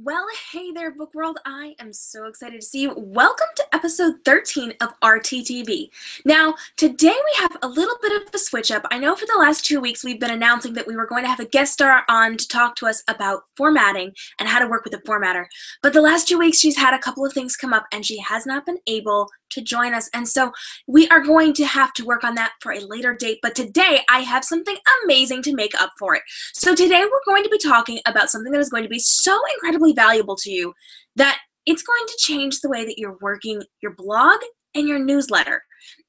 Well, hey there, book world. I am so excited to see you. Welcome to episode 13 of RTTV. Now, today we have a little bit of a switch up. I know for the last two weeks we've been announcing that we were going to have a guest star on to talk to us about formatting and how to work with a formatter. But the last two weeks she's had a couple of things come up and she has not been able to join us. And so we are going to have to work on that for a later date. But today I have something amazing to make up for it. So today we're going to be talking about something that is going to be so incredibly valuable to you that it's going to change the way that you're working your blog and your newsletter.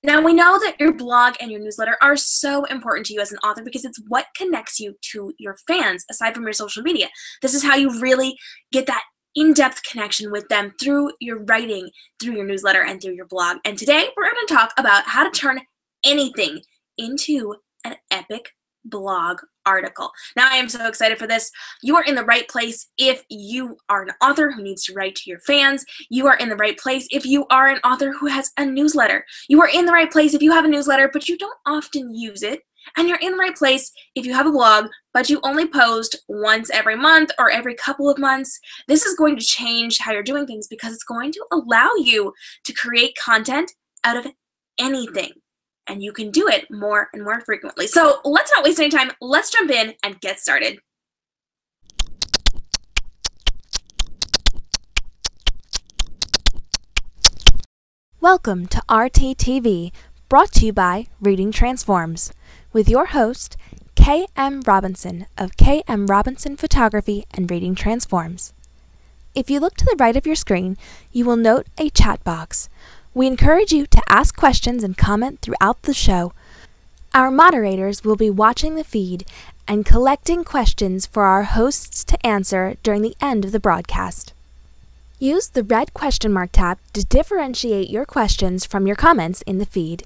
Now, we know that your blog and your newsletter are so important to you as an author because it's what connects you to your fans aside from your social media. This is how you really get that in depth connection with them through your writing, through your newsletter, and through your blog. And today we're going to talk about how to turn anything into an epic blog article. Now, I am so excited for this. You are in the right place if you are an author who needs to write to your fans. You are in the right place if you are an author who has a newsletter. You are in the right place if you have a newsletter, but you don't often use it. And you're in the right place if you have a blog, but you only post once every month or every couple of months. This is going to change how you're doing things because it's going to allow you to create content out of anything. And you can do it more and more frequently. So let's not waste any time. Let's jump in and get started. Welcome to RTTV, brought to you by Reading Transforms with your host, K.M. Robinson of K.M. Robinson Photography and Reading Transforms. If you look to the right of your screen, you will note a chat box. We encourage you to ask questions and comment throughout the show. Our moderators will be watching the feed and collecting questions for our hosts to answer during the end of the broadcast. Use the red question mark tab to differentiate your questions from your comments in the feed.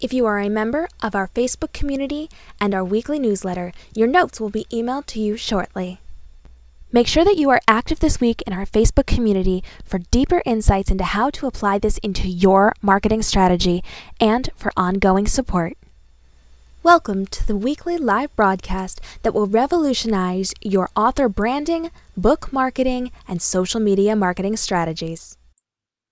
If you are a member of our Facebook community and our weekly newsletter, your notes will be emailed to you shortly. Make sure that you are active this week in our Facebook community for deeper insights into how to apply this into your marketing strategy and for ongoing support. Welcome to the weekly live broadcast that will revolutionize your author branding, book marketing, and social media marketing strategies.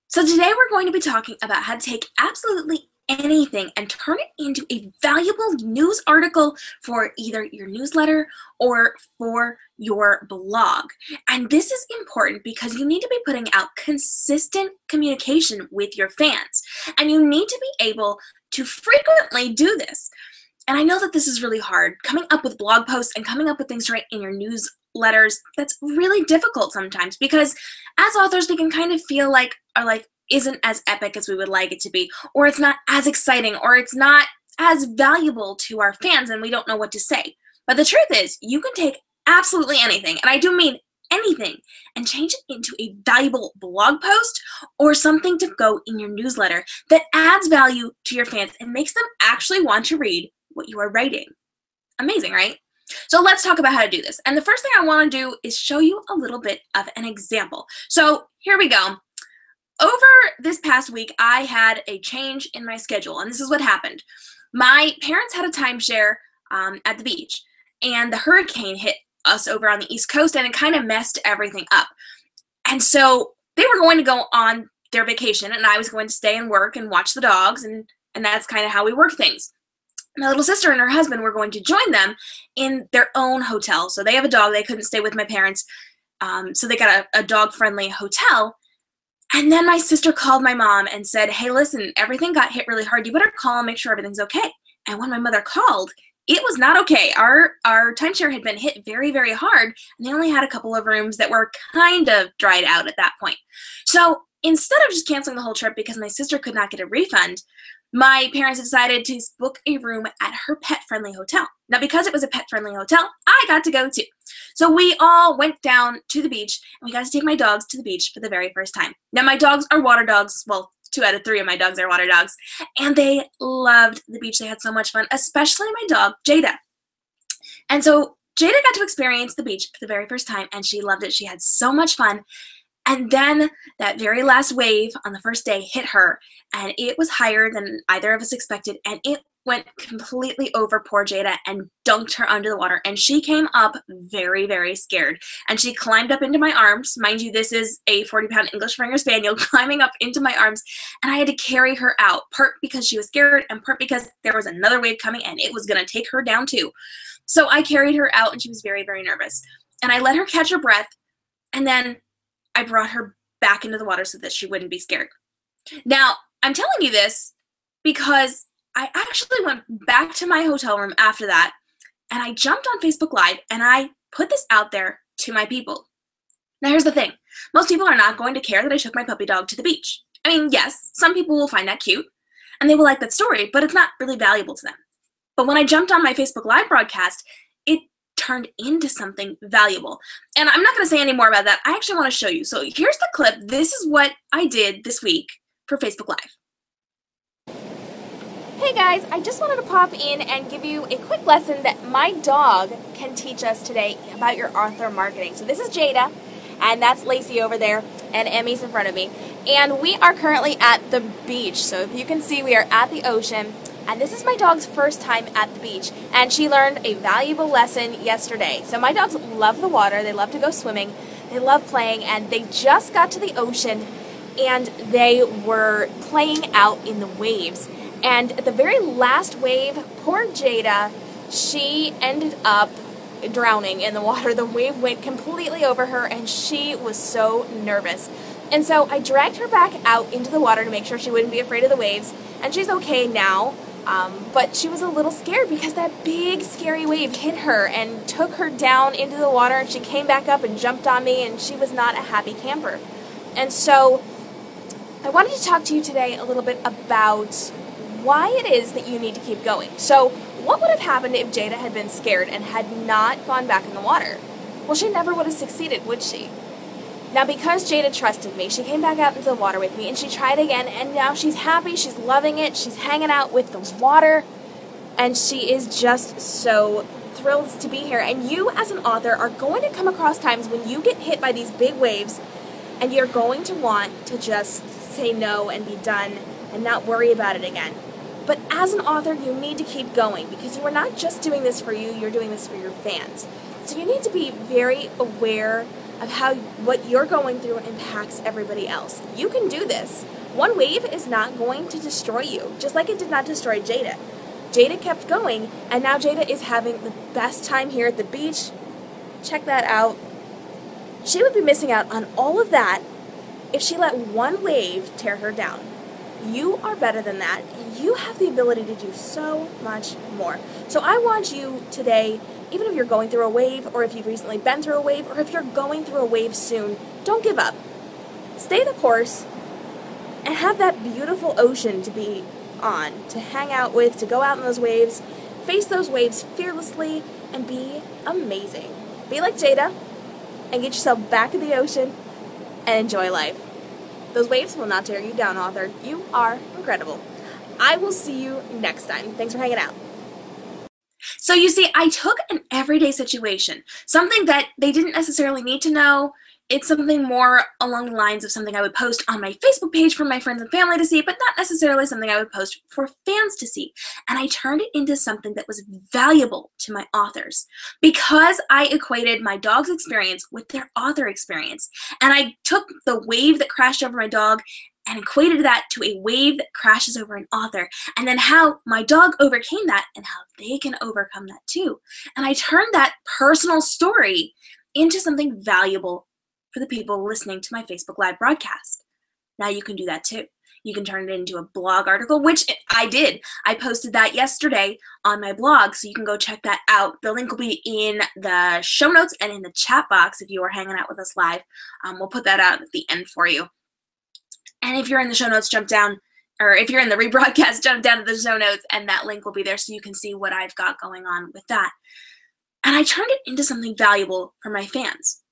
So, today we're going to be talking about how to take absolutely anything and turn it into a valuable news article for either your newsletter or for your blog. And this is important because you need to be putting out consistent communication with your fans. And you need to be able to frequently do this. And I know that this is really hard. Coming up with blog posts and coming up with things to write in your newsletters, that's really difficult sometimes because as authors, we can kind of feel like, are like, isn't as epic as we would like it to be, or it's not as exciting, or it's not as valuable to our fans and we don't know what to say. But the truth is, you can take absolutely anything, and I do mean anything, and change it into a valuable blog post or something to go in your newsletter that adds value to your fans and makes them actually want to read what you are writing. Amazing, right? So let's talk about how to do this. And the first thing I want to do is show you a little bit of an example. So here we go over this past week, I had a change in my schedule, and this is what happened. My parents had a timeshare um, at the beach, and the hurricane hit us over on the East Coast, and it kind of messed everything up. And so they were going to go on their vacation, and I was going to stay and work and watch the dogs, and and that's kind of how we work things. My little sister and her husband were going to join them in their own hotel. So they have a dog; they couldn't stay with my parents, um, so they got a, a dog-friendly hotel and then my sister called my mom and said, Hey, listen, everything got hit really hard. You better call and make sure everything's okay. And when my mother called, it was not okay. Our our timeshare had been hit very, very hard, and they only had a couple of rooms that were kind of dried out at that point. So instead of just canceling the whole trip because my sister could not get a refund, my parents decided to book a room at her pet friendly hotel. Now, because it was a pet friendly hotel, I got to go too. So we all went down to the beach and we got to take my dogs to the beach for the very first time. Now, my dogs are water dogs. Well, two out of three of my dogs are water dogs. And they loved the beach. They had so much fun, especially my dog, Jada. And so Jada got to experience the beach for the very first time and she loved it. She had so much fun. And then that very last wave on the first day hit her, and it was higher than either of us expected, and it went completely over poor Jada and dunked her under the water. And she came up very, very scared. And she climbed up into my arms. Mind you, this is a 40 pound English Springer Spaniel climbing up into my arms. And I had to carry her out, part because she was scared and part because there was another wave coming and it was going to take her down too. So I carried her out and she was very, very nervous. And I let her catch her breath. And then I brought her back into the water so that she wouldn't be scared. Now, I'm telling you this because I actually went back to my hotel room after that and I jumped on Facebook Live and I put this out there to my people. Now, here's the thing most people are not going to care that I took my puppy dog to the beach. I mean, yes, some people will find that cute and they will like that story, but it's not really valuable to them. But when I jumped on my Facebook Live broadcast, turned into something valuable. And I'm not going to say any more about that. I actually want to show you. So here's the clip. This is what I did this week for Facebook Live. Hey guys, I just wanted to pop in and give you a quick lesson that my dog can teach us today about your author marketing. So this is Jada, and that's Lacey over there, and Emmy's in front of me. And we are currently at the beach. So if you can see, we are at the ocean. And this is my dog's first time at the beach. And she learned a valuable lesson yesterday. So my dogs love the water, they love to go swimming, they love playing, and they just got to the ocean and they were playing out in the waves. And at the very last wave, poor Jada, she ended up drowning in the water. The wave went completely over her, and she was so nervous. And so I dragged her back out into the water to make sure she wouldn't be afraid of the waves. And she's okay now. Um, but she was a little scared because that big scary wave hit her and took her down into the water. And she came back up and jumped on me, and she was not a happy camper. And so I wanted to talk to you today a little bit about why it is that you need to keep going. So, what would have happened if Jada had been scared and had not gone back in the water? Well, she never would have succeeded, would she? Now, because Jada trusted me, she came back out into the water with me and she tried again, and now she's happy, she's loving it, she's hanging out with the water, and she is just so thrilled to be here. And you, as an author, are going to come across times when you get hit by these big waves and you're going to want to just say no and be done and not worry about it again. But as an author, you need to keep going because you are not just doing this for you, you're doing this for your fans. So you need to be very aware of how what you're going through impacts everybody else. You can do this. One wave is not going to destroy you, just like it did not destroy Jada. Jada kept going, and now Jada is having the best time here at the beach. Check that out. She would be missing out on all of that if she let one wave tear her down. You are better than that. You have the ability to do so much more. So I want you today, even if you're going through a wave, or if you've recently been through a wave, or if you're going through a wave soon, don't give up. Stay the course and have that beautiful ocean to be on, to hang out with, to go out in those waves, face those waves fearlessly, and be amazing. Be like Jada and get yourself back in the ocean and enjoy life. Those waves will not tear you down, author. You are incredible. I will see you next time. Thanks for hanging out. So you see, I took an everyday situation, something that they didn't necessarily need to know, it's something more along the lines of something I would post on my Facebook page for my friends and family to see, but not necessarily something I would post for fans to see. And I turned it into something that was valuable to my authors because I equated my dog's experience with their author experience. And I took the wave that crashed over my dog and equated that to a wave that crashes over an author, and then how my dog overcame that and how they can overcome that too. And I turned that personal story into something valuable for the people listening to my Facebook Live broadcast. Now you can do that too. You can turn it into a blog article, which I did. I posted that yesterday on my blog, so you can go check that out. The link will be in the show notes and in the chat box if you are hanging out with us live. Um, we'll put that out at the end for you. And if you're in the show notes, jump down, or if you're in the rebroadcast, jump down to the show notes, and that link will be there so you can see what I've got going on with that. And I turned it into something valuable for my fans.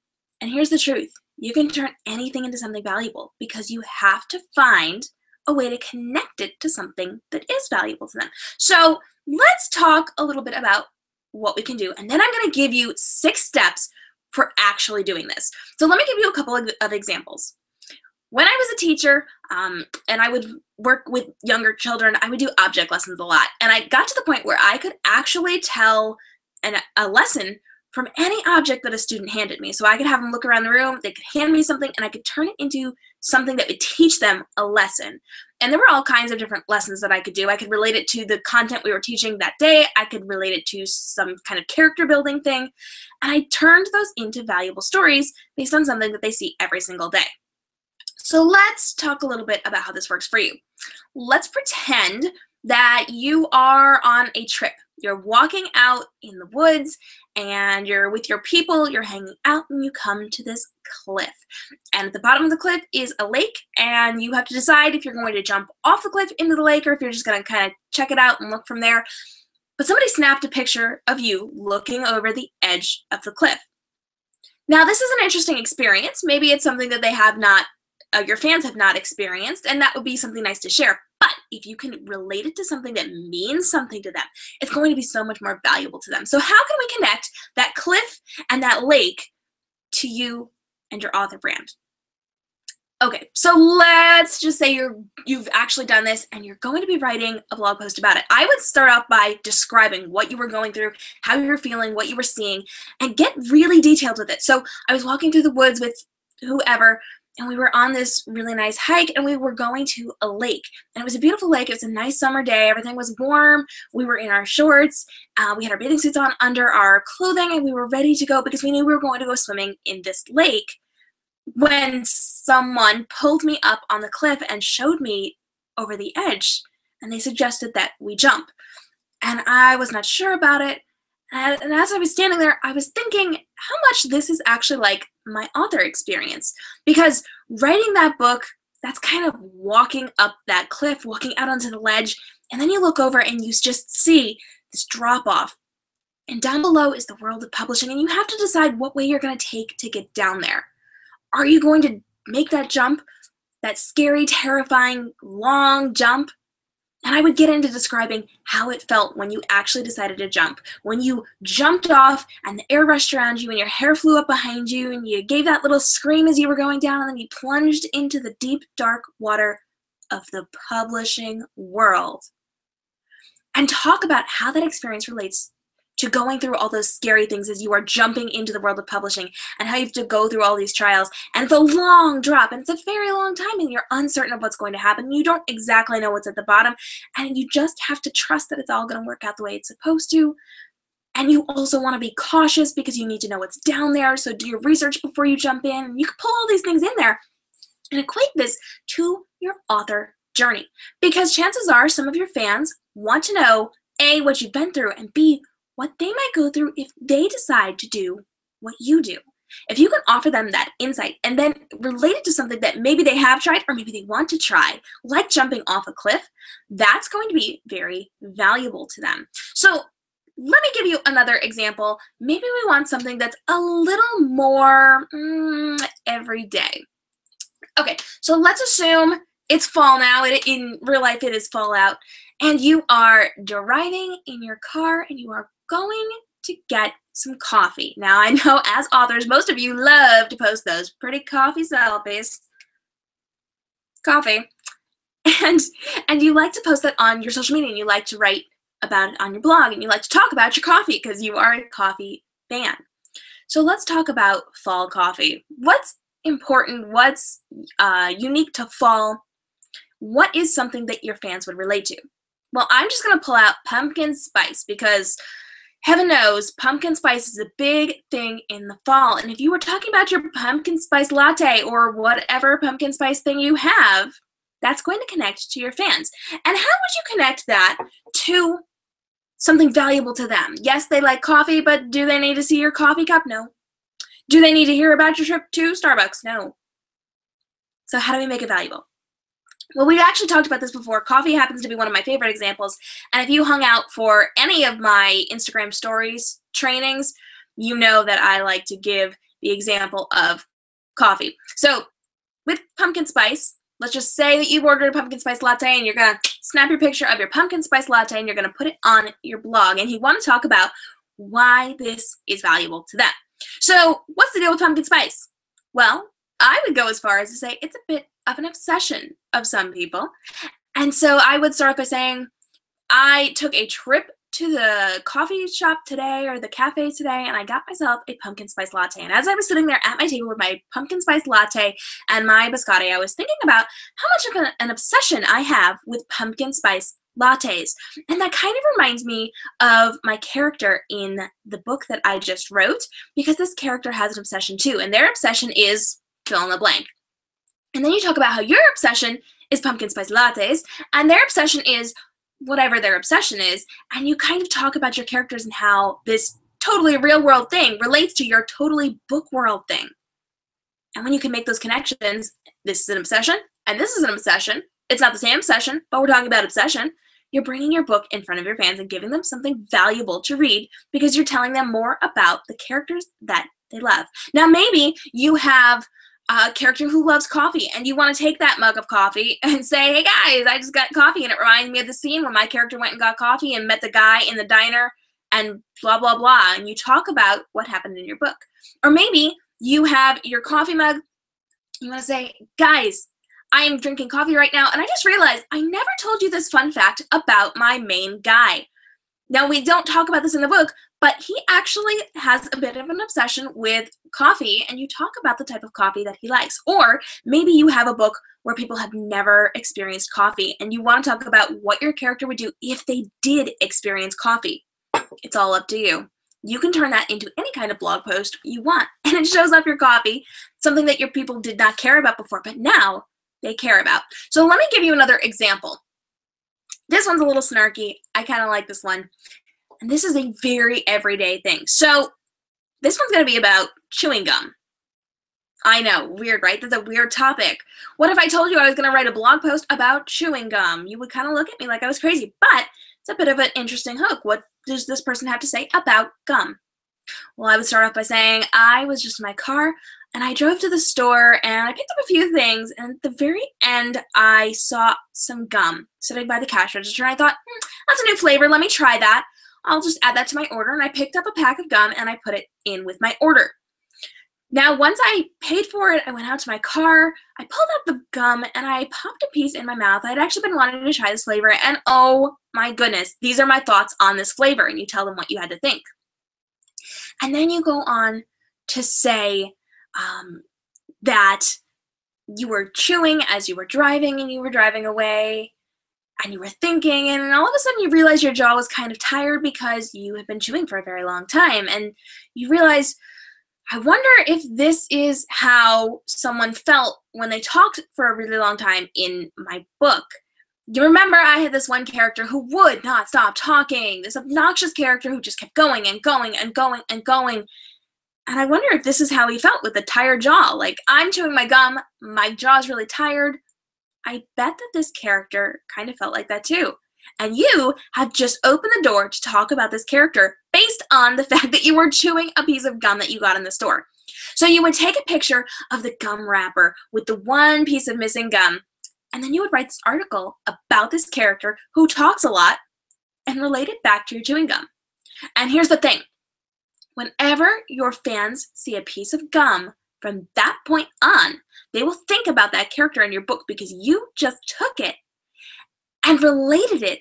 And here's the truth you can turn anything into something valuable because you have to find a way to connect it to something that is valuable to them. So let's talk a little bit about what we can do. And then I'm going to give you six steps for actually doing this. So let me give you a couple of, of examples. When I was a teacher um, and I would work with younger children, I would do object lessons a lot. And I got to the point where I could actually tell an, a lesson from any object that a student handed me. So I could have them look around the room, they could hand me something, and I could turn it into something that would teach them a lesson. And there were all kinds of different lessons that I could do. I could relate it to the content we were teaching that day, I could relate it to some kind of character building thing. And I turned those into valuable stories based on something that they see every single day. So let's talk a little bit about how this works for you. Let's pretend that you are on a trip. You're walking out in the woods and you're with your people, you're hanging out, and you come to this cliff. And at the bottom of the cliff is a lake, and you have to decide if you're going to jump off the cliff into the lake or if you're just going to kind of check it out and look from there. But somebody snapped a picture of you looking over the edge of the cliff. Now, this is an interesting experience. Maybe it's something that they have not, uh, your fans have not experienced, and that would be something nice to share. But if you can relate it to something that means something to them, it's going to be so much more valuable to them. So, how can we connect that cliff and that lake to you and your author brand? Okay, so let's just say you're you've actually done this and you're going to be writing a blog post about it. I would start off by describing what you were going through, how you were feeling, what you were seeing, and get really detailed with it. So I was walking through the woods with whoever and we were on this really nice hike and we were going to a lake and it was a beautiful lake. It was a nice summer day. Everything was warm. We were in our shorts. Uh, we had our bathing suits on under our clothing and we were ready to go because we knew we were going to go swimming in this lake. When someone pulled me up on the cliff and showed me over the edge and they suggested that we jump. And i was not sure about it and, as I was standing there, I was thinking how much this is actually like my author experience. Because writing that book, that's kind of walking up that cliff, walking out onto the ledge, and then you look over and you just see this drop off. And down below is the world of publishing, and you have to decide what way you're going to take to get down there. Are you going to make that jump, that scary, terrifying, long jump? And I would get into describing how it felt when you actually decided to jump. When you jumped off and the air rushed around you and your hair flew up behind you and you gave that little scream as you were going down and then you plunged into the deep, dark water of the publishing world. And talk about how that experience relates to going through all those scary things as you are jumping into the world of publishing and how you have to go through all these trials. And it's a long drop and it's a very long time and you're uncertain of what's going to happen. You don't exactly know what's at the bottom and you just have to trust that it's all going to work out the way it's supposed to. And you also want to be cautious because you need to know what's down there. So do your research before you jump in. You can pull all these things in there and equate this to your author journey because chances are some of your fans want to know A, what you've been through, and B, what they might go through if they decide to do what you do. If you can offer them that insight and then relate it to something that maybe they have tried or maybe they want to try, like jumping off a cliff, that's going to be very valuable to them. So let me give you another example. Maybe we want something that's a little more mm, everyday. Okay, so let's assume it's fall now. It, in real life, it is fall out. And you are driving in your car and you are going to get some coffee. Now, I know as authors, most of you love to post those pretty coffee selfies. Coffee. And and you like to post that on your social media and you like to write about it on your blog and you like to talk about your coffee because you are a coffee fan. So let's talk about fall coffee. What's important? What's uh, unique to fall? What is something that your fans would relate to? Well, I'm just going to pull out pumpkin spice because heaven knows pumpkin spice is a big thing in the fall. And if you were talking about your pumpkin spice latte or whatever pumpkin spice thing you have, that's going to connect to your fans. And how would you connect that to something valuable to them? Yes, they like coffee, but do they need to see your coffee cup? No. Do they need to hear about your trip to Starbucks? No. So, how do we make it valuable? Well, we've actually talked about this before. Coffee happens to be one of my favorite examples. And if you hung out for any of my Instagram stories trainings, you know that I like to give the example of coffee. So, with pumpkin spice, let's just say that you've ordered a pumpkin spice latte and you're going to snap your picture of your pumpkin spice latte and you're going to put it on your blog. And you want to talk about why this is valuable to them. So, what's the deal with pumpkin spice? Well, I would go as far as to say it's a bit of an obsession of some people. And so I would start by saying, I took a trip to the coffee shop today or the cafe today and I got myself a pumpkin spice latte. And as I was sitting there at my table with my pumpkin spice latte and my biscotti, I was thinking about how much of an obsession I have with pumpkin spice lattes. And that kind of reminds me of my character in the book that I just wrote because this character has an obsession too. And their obsession is fill in the blank. And then you talk about how your obsession is pumpkin spice lattes and their obsession is whatever their obsession is. And you kind of talk about your characters and how this totally real world thing relates to your totally book world thing. And when you can make those connections, this is an obsession and this is an obsession. It's not the same obsession, but we're talking about obsession you're bringing your book in front of your fans and giving them something valuable to read because you're telling them more about the characters that they love. Now, maybe you have a character who loves coffee and you want to take that mug of coffee and say, hey guys, I just got coffee and it reminds me of the scene when my character went and got coffee and met the guy in the diner and blah, blah, blah. And you talk about what happened in your book. Or maybe you have your coffee mug, you want to say, guys, I am drinking coffee right now, and I just realized I never told you this fun fact about my main guy. Now, we don't talk about this in the book, but he actually has a bit of an obsession with coffee, and you talk about the type of coffee that he likes. Or maybe you have a book where people have never experienced coffee, and you want to talk about what your character would do if they did experience coffee. It's all up to you. You can turn that into any kind of blog post you want, and it shows off your coffee, something that your people did not care about before, but now they care about. So let me give you another example. This one's a little snarky. I kind of like this one. And this is a very everyday thing. So this one's going to be about chewing gum. I know, weird, right? That's a weird topic. What if I told you I was going to write a blog post about chewing gum? You would kind of look at me like I was crazy, but it's a bit of an interesting hook. What does this person have to say about gum? Well, I would start off by saying I was just in my car and I drove to the store and I picked up a few things. And at the very end, I saw some gum sitting by the cash register. And I thought, hmm, that's a new flavor. Let me try that. I'll just add that to my order. And I picked up a pack of gum and I put it in with my order. Now, once I paid for it, I went out to my car, I pulled out the gum, and I popped a piece in my mouth. I'd actually been wanting to try this flavor, and oh my goodness, these are my thoughts on this flavor. And you tell them what you had to think. And then you go on to say um, that you were chewing as you were driving and you were driving away and you were thinking and all of a sudden you realize your jaw was kind of tired because you had been chewing for a very long time and you realize i wonder if this is how someone felt when they talked for a really long time in my book you remember I had this one character who would not stop talking, this obnoxious character who just kept going and going and going and going. And I wonder if this is how he felt with the tired jaw. Like, I'm chewing my gum, my jaw's really tired. I bet that this character kind of felt like that too. And you have just opened the door to talk about this character based on the fact that you were chewing a piece of gum that you got in the store. So you would take a picture of the gum wrapper with the one piece of missing gum and then you would write this article about this character who talks a lot and relate it back to your chewing gum. And here's the thing whenever your fans see a piece of gum from that point on, they will think about that character in your book because you just took it and related it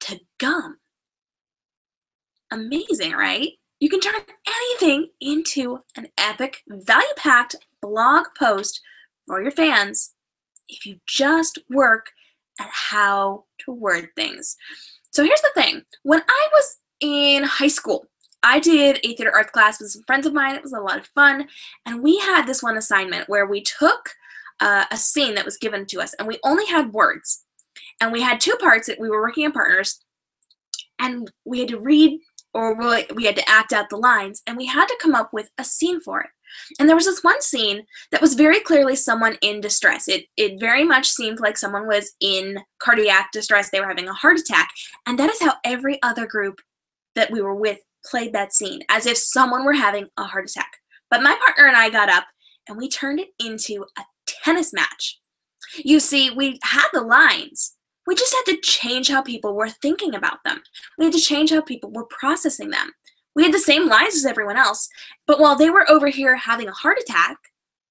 to gum. Amazing, right? You can turn anything into an epic, value packed blog post for your fans if you just work at how to word things. So here's the thing when I was in high school, I did a theater arts class with some friends of mine. It was a lot of fun. And we had this one assignment where we took uh, a scene that was given to us and we only had words. And we had two parts that we were working in partners. And we had to read or we had to act out the lines and we had to come up with a scene for it. And there was this one scene that was very clearly someone in distress. It it very much seemed like someone was in cardiac distress. They were having a heart attack. And that is how every other group that we were with played that scene, as if someone were having a heart attack. But my partner and I got up and we turned it into a tennis match. You see, we had the lines. We just had to change how people were thinking about them. We had to change how people were processing them. We had the same lines as everyone else, but while they were over here having a heart attack,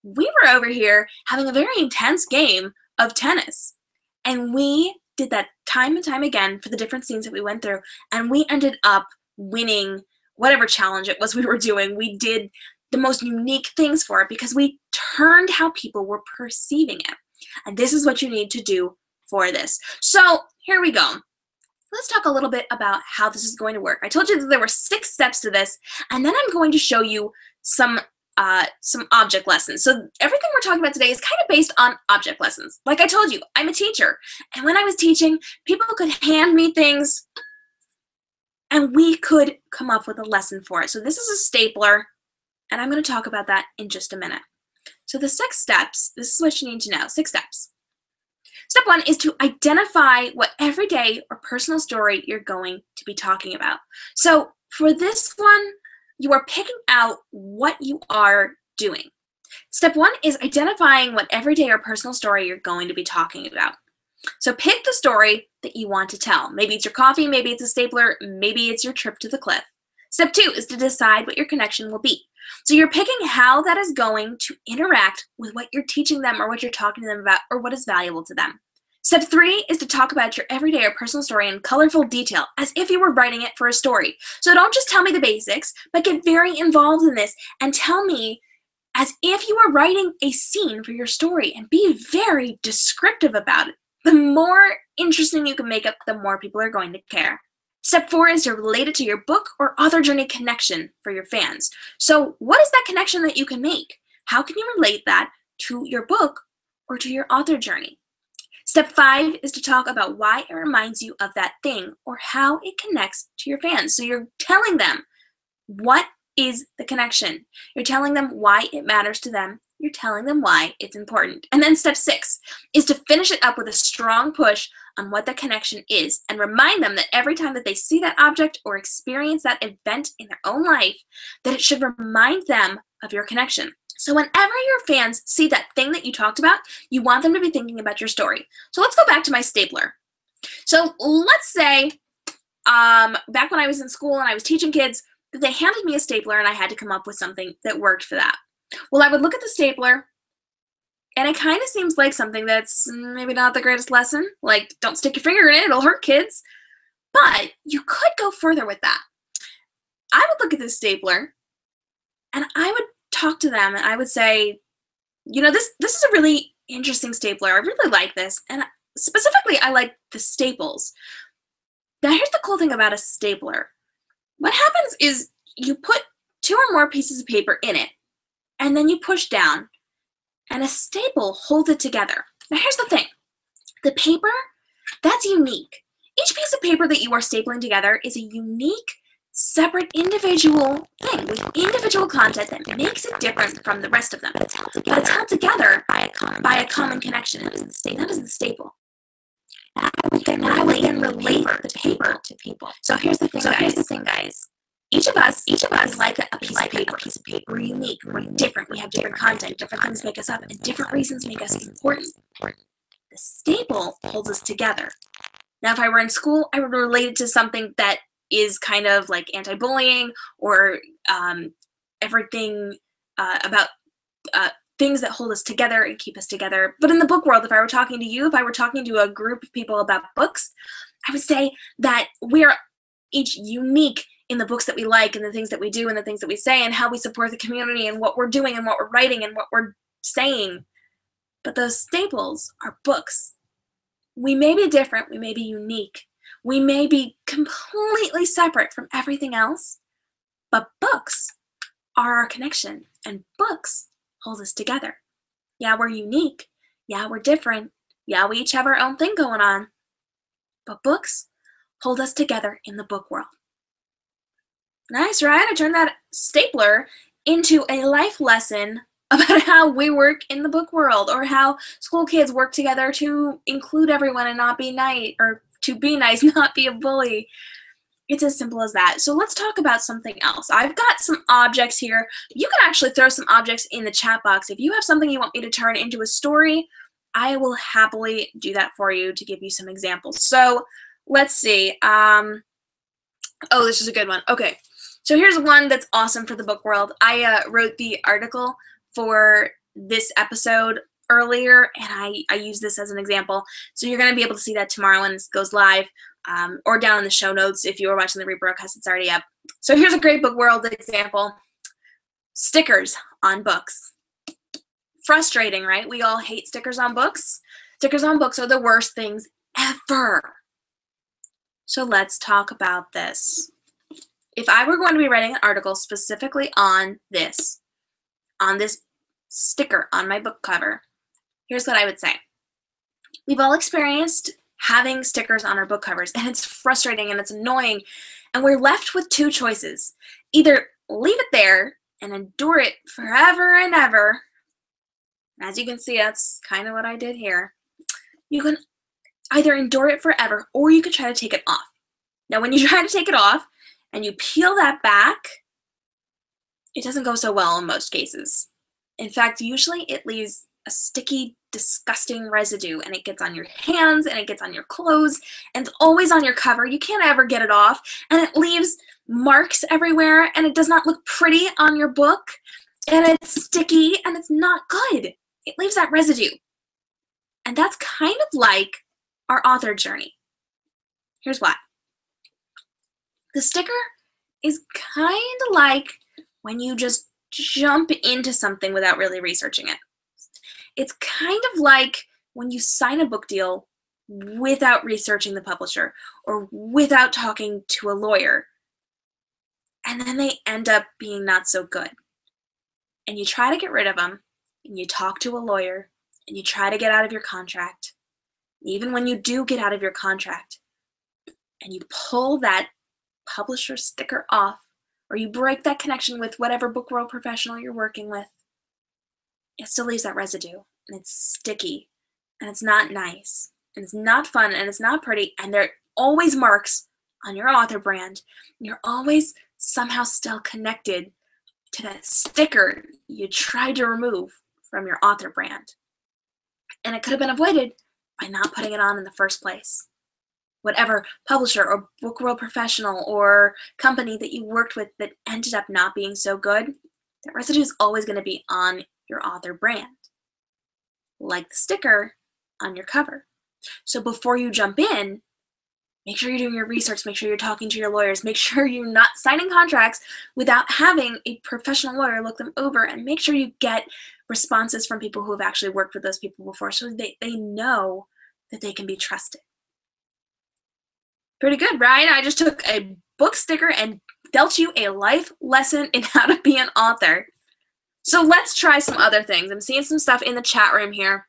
we were over here having a very intense game of tennis. And we did that time and time again for the different scenes that we went through. And we ended up winning whatever challenge it was we were doing. We did the most unique things for it because we turned how people were perceiving it. And this is what you need to do for this. So here we go. Let's talk a little bit about how this is going to work. I told you that there were six steps to this, and then I'm going to show you some uh, some object lessons. So everything we're talking about today is kind of based on object lessons. Like I told you, I'm a teacher. And when I was teaching, people could hand me things and we could come up with a lesson for it. So this is a stapler, and I'm going to talk about that in just a minute. So the six steps, this is what you need to know, six steps. Step one is to identify what everyday or personal story you're going to be talking about. So for this one, you are picking out what you are doing. Step one is identifying what everyday or personal story you're going to be talking about. So pick the story that you want to tell. Maybe it's your coffee, maybe it's a stapler, maybe it's your trip to the cliff. Step two is to decide what your connection will be. So you're picking how that is going to interact with what you're teaching them or what you're talking to them about or what is valuable to them. Step three is to talk about your everyday or personal story in colorful detail, as if you were writing it for a story. So don't just tell me the basics, but get very involved in this and tell me as if you were writing a scene for your story and be very descriptive about it. The more interesting you can make it, the more people are going to care. Step four is to relate it to your book or author journey connection for your fans. So, what is that connection that you can make? How can you relate that to your book or to your author journey? Step five is to talk about why it reminds you of that thing or how it connects to your fans. So you're telling them what is the connection. You're telling them why it matters to them. You're telling them why it's important. And then step six is to finish it up with a strong push on what the connection is and remind them that every time that they see that object or experience that event in their own life, that it should remind them of your connection. So whenever your fans see that thing that you talked about, you want them to be thinking about your story. So let's go back to my stapler. So let's say um, back when I was in school and I was teaching kids, they handed me a stapler and I had to come up with something that worked for that. Well, I would look at the stapler and it kind of seems like something that's maybe not the greatest lesson. Like, don't stick your finger in it, it'll hurt kids. But you could go further with that. I would look at this stapler and I would talk to them and I would say, you know, this this is a really interesting stapler. I really like this. And specifically I like the staples. Now here's the cool thing about a stapler. What happens is you put two or more pieces of paper in it and then you push down and a staple holds it together. Now here's the thing. The paper, that's unique. Each piece of paper that you are stapling together is a unique separate individual thing with individual content that makes it different from the rest of them. But it's held together, it's held together by, a common, by a common connection. That is the staple. That is the staple. I would then, I would then relate the paper to people. So here's the thing, so guys. Here's the thing, guys. Each of us, each of us, like a, piece like of paper. A piece of paper. We're unique. We're different. We have different content. Different things make us up, and different reasons make us important. The staple holds us together. Now, if I were in school, I would relate it to something that is kind of like anti-bullying or um, everything uh, about uh, things that hold us together and keep us together. But in the book world, if I were talking to you, if I were talking to a group of people about books, I would say that we're each unique in the books that we like and the things that we do and the things that we say and how we support the community and what we're doing and what we're writing and what we're saying. But those staples are books. We may be different, we may be unique, we may be completely separate from everything else, but books are our connection, and books hold us together. Yeah, we're unique. Yeah, we're different. Yeah, we each have our own thing going on. But books hold us together in the book world. Nice, right? I turned that stapler into a life lesson about how we work in the book world or how school kids work together to include everyone and not be nice or to be nice, not be a bully. It's as simple as that. So let's talk about something else. I've got some objects here. You can actually throw some objects in the chat box. If you have something you want me to turn into a story, I will happily do that for you to give you some examples. So let's see. Um, oh, this is a good one. Okay. So here's one that's awesome for the book world. I uh, wrote the article for this episode earlier, and I, I use this as an example. So you're going to be able to see that tomorrow when this goes live, um, or down in the show notes if you are watching the rebroadcast, it's already up. So here's a great book world example. Stickers on books. Frustrating, right? We all hate stickers on books. Stickers on books are the worst things ever. So let's talk about this. If I were going to be writing an article specifically on this, on this sticker on my book cover, here's what I would say. We've all experienced having stickers on our book covers, and it's frustrating and it's annoying, and we're left with two choices. Either leave it there and endure it forever and ever. As you can see, that's kind of what I did here. You can either endure it forever or you could try to take it off. Now, when you try to take it off and you peel that back, it doesn't go so well in most cases. In fact, usually it leaves a sticky, disgusting residue and it gets on your hands and it gets on your clothes and it's always on your cover. You can't ever get it off and it leaves marks everywhere and it does not look pretty on your book and it's sticky and it's not good. It leaves that residue. And that's kind of like our author journey. Here's why. The sticker is kind of like when you just jump into something without really researching it. It's kind of like when you sign a book deal without researching the publisher or without talking to a lawyer. And then they end up being not so good. And you try to get rid of them, and you talk to a lawyer, and you try to get out of your contract. Even when you do get out of your contract, and you pull that publisher sticker off, or you break that connection with whatever book world professional you're working with, it still leaves that residue and it's sticky and it's not nice and it's not fun and it's not pretty and there are always marks on your author brand. You're always somehow still connected to that sticker you tried to remove from your author brand. And it could have been avoided by not putting it on in the first place. Whatever publisher or book world professional or company that you worked with that ended up not being so good, that residue is always going to be on your author brand, like the sticker on your cover. So before you jump in, make sure you're doing your research, make sure you're talking to your lawyers, make sure you're not signing contracts without having a professional lawyer look them over, and make sure you get responses from people who have actually worked with those people before so they, they know that they can be trusted. Pretty good, right? I just took a book sticker and dealt you a life lesson in how to be an author. So let's try some other things. I'm seeing some stuff in the chat room here.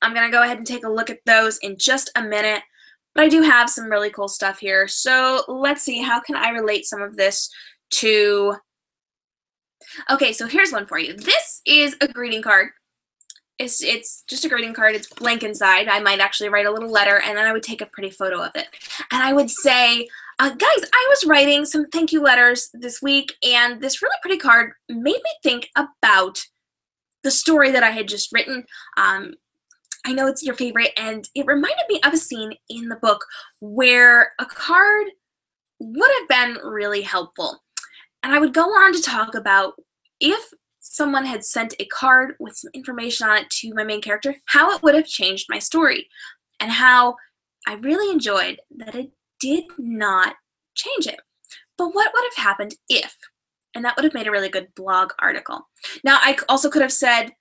I'm going to go ahead and take a look at those in just a minute. But I do have some really cool stuff here. So let's see, how can I relate some of this to... Okay, so here's one for you. This is a greeting card. It's, it's just a greeting card. It's blank inside. I might actually write a little letter, and then I would take a pretty photo of it. And I would say, uh, guys, I was writing some thank you letters this week, and this really pretty card made me think about the story that I had just written. Um, I know it's your favorite, and it reminded me of a scene in the book where a card would have been really helpful. And I would go on to talk about if someone had sent a card with some information on it to my main character, how it would have changed my story, and how I really enjoyed that it did not change it. But what would have happened if? And that would have made a really good blog article. Now, I also could have said,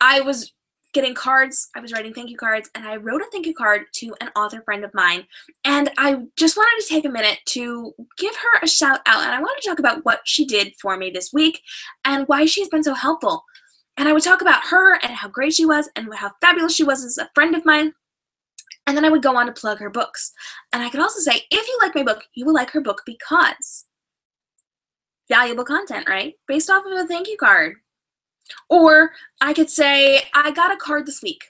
I was getting cards, I was writing thank you cards, and I wrote a thank you card to an author friend of mine. And I just wanted to take a minute to give her a shout out. And I want to talk about what she did for me this week and why she's been so helpful. And I would talk about her and how great she was and how fabulous she was as a friend of mine. And then I would go on to plug her books. And I could also say, if you like my book, you will like her book because valuable content, right? Based off of a thank you card. Or I could say, I got a card this week.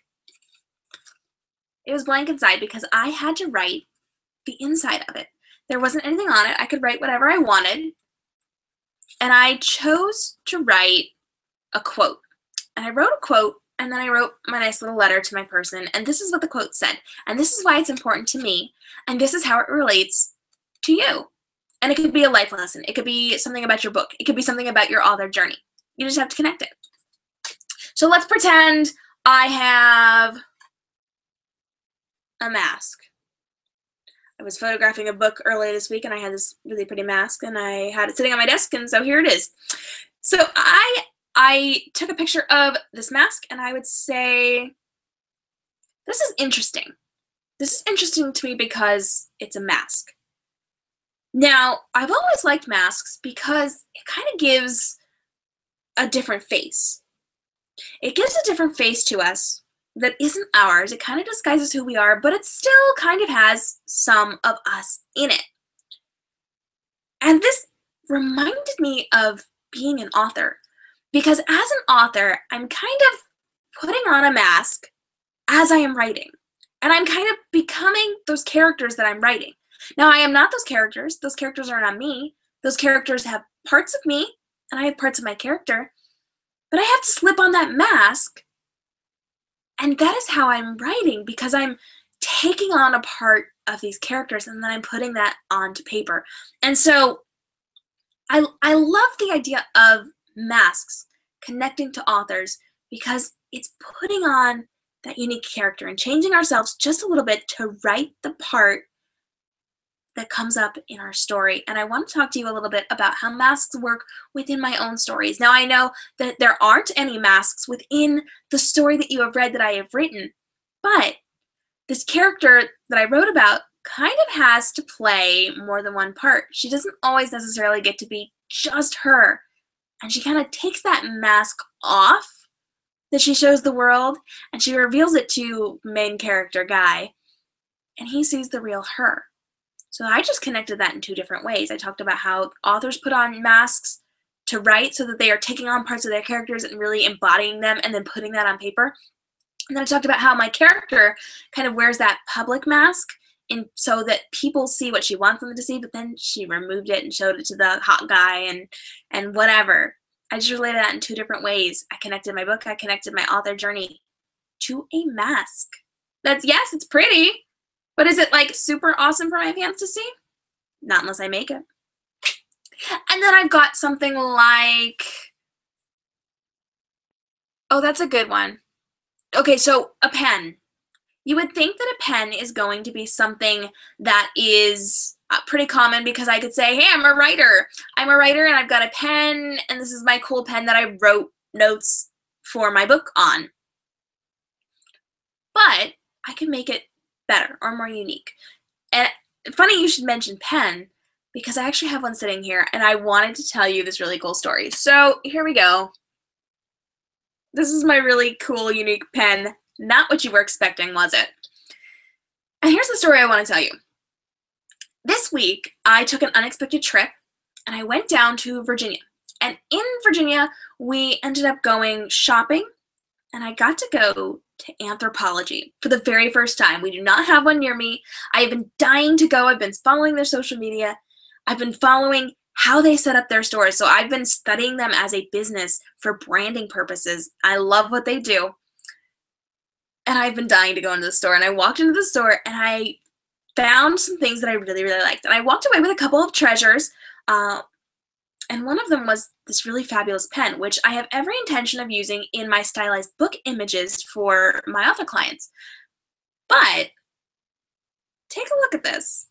It was blank inside because I had to write the inside of it. There wasn't anything on it. I could write whatever I wanted. And I chose to write a quote. And I wrote a quote and then I wrote my nice little letter to my person, and this is what the quote said. And this is why it's important to me, and this is how it relates to you. And it could be a life lesson, it could be something about your book, it could be something about your author journey. You just have to connect it. So let's pretend I have a mask. I was photographing a book earlier this week and I had this really pretty mask and I had it sitting on my desk and so here it is. So I I took a picture of this mask and I would say this is interesting. This is interesting to me because it's a mask. Now, I've always liked masks because it kind of gives a different face. It gives a different face to us that isn't ours. It kind of disguises who we are, but it still kind of has some of us in it. And this reminded me of being an author because as an author, I'm kind of putting on a mask as I am writing. And I'm kind of becoming those characters that I'm writing. Now, I am not those characters. Those characters are not me. Those characters have parts of me, and I have parts of my character. But I have to slip on that mask and that is how I'm writing because I'm taking on a part of these characters and then I'm putting that onto paper. And so I I love the idea of masks connecting to authors because it's putting on that unique character and changing ourselves just a little bit to write the part that comes up in our story. And I want to talk to you a little bit about how masks work within my own stories. Now, I know that there aren't any masks within the story that you have read that I have written, but this character that I wrote about kind of has to play more than one part. She doesn't always necessarily get to be just her. And she kind of takes that mask off that she shows the world and she reveals it to main character guy and he sees the real her so I just connected that in two different ways. I talked about how authors put on masks to write so that they are taking on parts of their characters and really embodying them and then putting that on paper. And then I talked about how my character kind of wears that public mask in so that people see what she wants them to see, but then she removed it and showed it to the hot guy and and whatever. I just related that in two different ways. I connected my book, I connected my author journey to a mask. That's yes, it's pretty. But is it like super awesome for my fans to see? Not unless I make it. And then I've got something like, oh, that's a good one. Okay, so a pen. You would think that a pen is going to be something that is uh, pretty common because I could say, hey, I'm a writer. I'm a writer and I've got a pen and this is my cool pen that I wrote notes for my book on. But I can make it better or more unique. And funny you should mention pen because I actually have one sitting here and I wanted to tell you this really cool story. So here we go. This is my really cool, unique pen. Not what you were expecting, was it? And here's the story I want to tell you. This week, I took an unexpected trip and I went down to Virginia. And in Virginia, we ended up going shopping and I got to go to Anthropologie for the very first time. We do not have one near me. I have been dying to go. I've been following their social media. I've been following how they set up their stores. So I've been studying them as a business for branding purposes. I love what they do. And I've been dying to go into the store. And I walked into the store and I found some things that I really, really liked. And I walked away with a couple of treasures. Uh, and one of them was this really fabulous pen, which I have every intention of using in my stylized book images for my author clients. But take a look at this.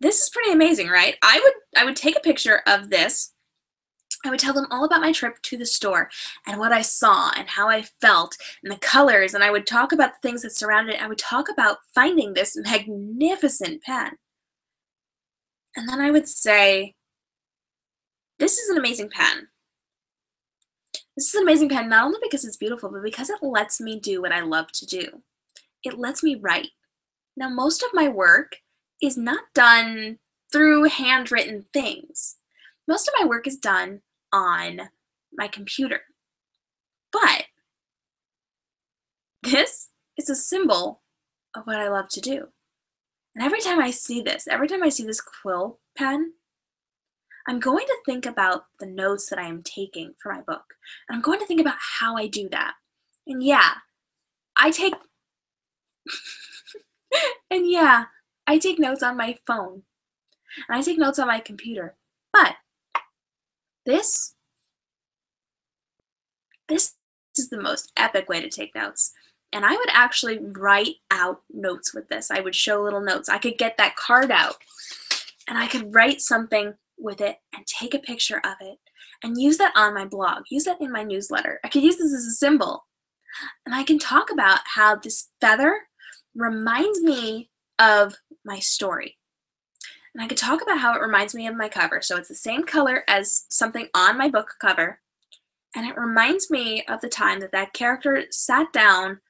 This is pretty amazing, right? I would I would take a picture of this. I would tell them all about my trip to the store and what I saw and how I felt and the colors and I would talk about the things that surrounded it. I would talk about finding this magnificent pen. And then I would say, this is an amazing pen. This is an amazing pen not only because it's beautiful, but because it lets me do what I love to do. It lets me write. Now, most of my work is not done through handwritten things. Most of my work is done on my computer. But this is a symbol of what I love to do. And every time I see this, every time I see this quill pen, I'm going to think about the notes that I am taking for my book. And I'm going to think about how I do that. And yeah, I take and yeah, I take notes on my phone. And I take notes on my computer. But this this is the most epic way to take notes. And I would actually write out notes with this. I would show little notes. I could get that card out and I could write something with it and take a picture of it and use that on my blog, use that in my newsletter. I could use this as a symbol. And I can talk about how this feather reminds me of my story. And I could talk about how it reminds me of my cover. So it's the same color as something on my book cover. And it reminds me of the time that that character sat down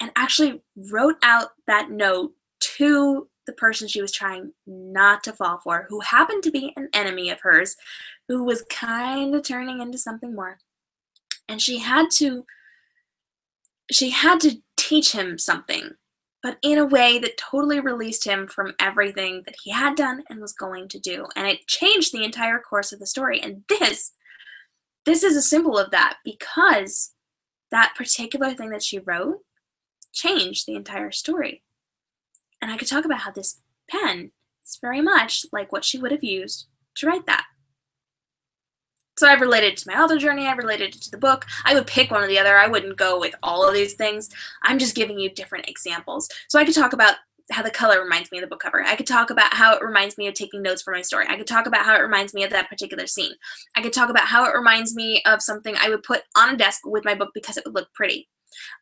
and actually wrote out that note to the person she was trying not to fall for, who happened to be an enemy of hers, who was kind of turning into something more. And she had to she had to teach him something, but in a way that totally released him from everything that he had done and was going to do. And it changed the entire course of the story. And this this is a symbol of that because that particular thing that she wrote changed the entire story. And I could talk about how this pen is very much like what she would have used to write that. So I've related to my author journey, I've related it to the book. I would pick one or the other. I wouldn't go with all of these things. I'm just giving you different examples. So I could talk about how the color reminds me of the book cover. I could talk about how it reminds me of taking notes for my story. I could talk about how it reminds me of that particular scene. I could talk about how it reminds me of something I would put on a desk with my book because it would look pretty.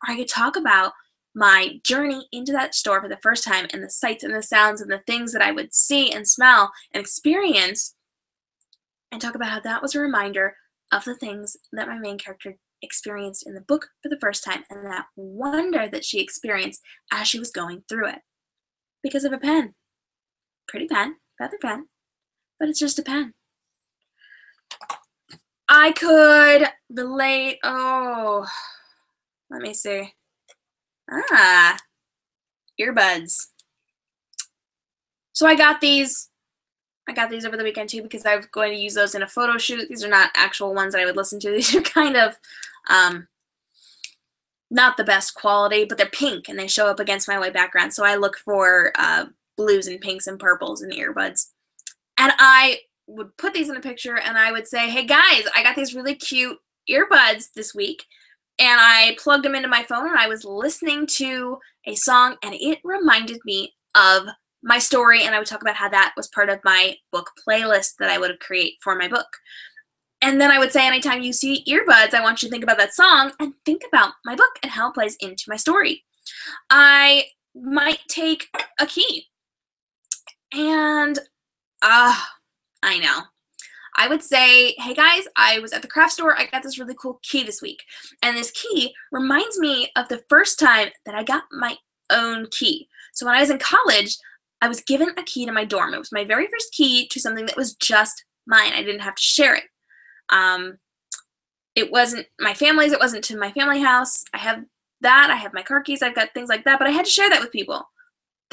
Or I could talk about my journey into that store for the first time and the sights and the sounds and the things that I would see and smell and experience and talk about how that was a reminder of the things that my main character experienced in the book for the first time and that wonder that she experienced as she was going through it because of a pen. Pretty pen, feather pen, but it's just a pen. I could relate, oh, let me see. Ah, earbuds. So I got these. I got these over the weekend too because I'm going to use those in a photo shoot. These are not actual ones that I would listen to. These are kind of um, not the best quality, but they're pink and they show up against my white background. So I look for uh, blues and pinks and purples in the earbuds. And I would put these in a picture and I would say, hey guys, I got these really cute earbuds this week and I plugged them into my phone and I was listening to a song and it reminded me of my story and I would talk about how that was part of my book playlist that I would create for my book. And then I would say anytime you see earbuds, I want you to think about that song and think about my book and how it plays into my story. I might take a key. And ah, uh, I know. I would say, hey guys, I was at the craft store. I got this really cool key this week. And this key reminds me of the first time that I got my own key. So when I was in college, I was given a key to my dorm. It was my very first key to something that was just mine. I didn't have to share it. Um, it wasn't my family's, it wasn't to my family house. I have that, I have my car keys, I've got things like that, but I had to share that with people.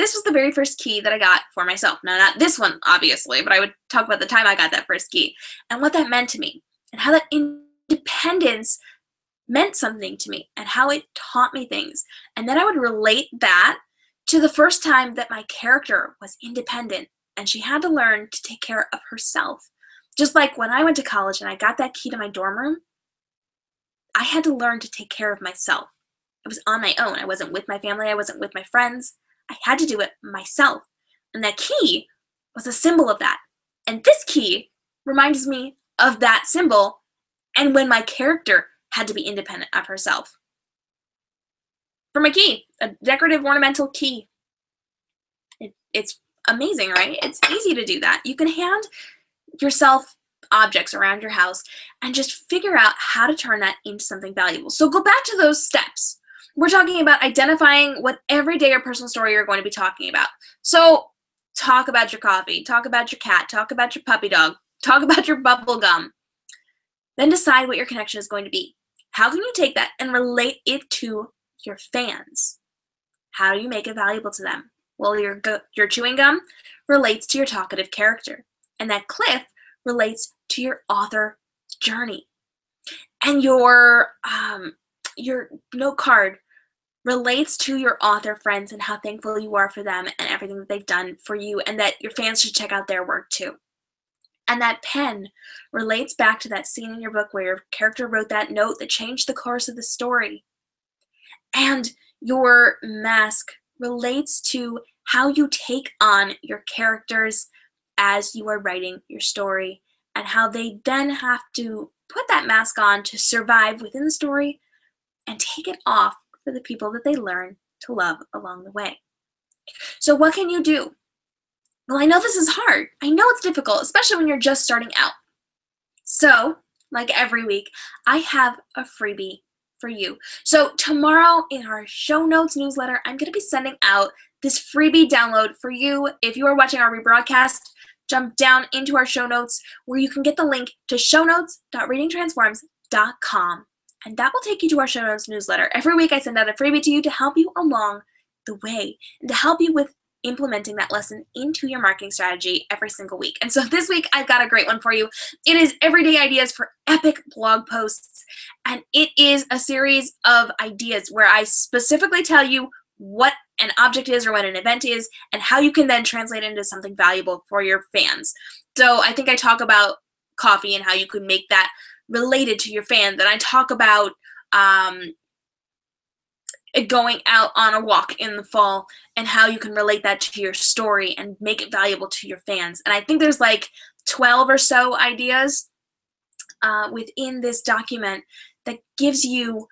This was the very first key that I got for myself. Now, not this one, obviously, but I would talk about the time I got that first key and what that meant to me and how that independence meant something to me and how it taught me things. And then I would relate that to the first time that my character was independent and she had to learn to take care of herself. Just like when I went to college and I got that key to my dorm room, I had to learn to take care of myself. I was on my own. I wasn't with my family, I wasn't with my friends. I had to do it myself. And that key was a symbol of that. And this key reminds me of that symbol and when my character had to be independent of herself. For my key, a decorative ornamental key. It, it's amazing, right? It's easy to do that. You can hand yourself objects around your house and just figure out how to turn that into something valuable. So go back to those steps we're talking about identifying what everyday or personal story you're going to be talking about. So talk about your coffee, talk about your cat, talk about your puppy dog, talk about your bubble gum. Then decide what your connection is going to be. How can you take that and relate it to your fans? How do you make it valuable to them? Well, your, your chewing gum relates to your talkative character, and that cliff relates to your author journey. And your um, your note card relates to your author friends and how thankful you are for them and everything that they've done for you and that your fans should check out their work too. And that pen relates back to that scene in your book where your character wrote that note that changed the course of the story. And your mask relates to how you take on your characters as you are writing your story and how they then have to put that mask on to survive within the story and take it off for the people that they learn to love along the way. So, what can you do? Well, I know this is hard. I know it's difficult, especially when you're just starting out. So, like every week, I have a freebie for you. So, tomorrow in our show notes newsletter, I'm going to be sending out this freebie download for you. If you are watching our rebroadcast, jump down into our show notes where you can get the link to shownotes.readingtransforms.com. And that will take you to our show notes newsletter. Every week I send out a freebie to you to help you along the way and to help you with implementing that lesson into your marketing strategy every single week. And so this week I've got a great one for you. It is everyday ideas for epic blog posts. And it is a series of ideas where I specifically tell you what an object is or what an event is and how you can then translate it into something valuable for your fans. So I think I talk about coffee and how you could make that related to your fans. And I talk about um, going out on a walk in the fall and how you can relate that to your story and make it valuable to your fans. And I think there's like 12 or so ideas uh, within this document that gives you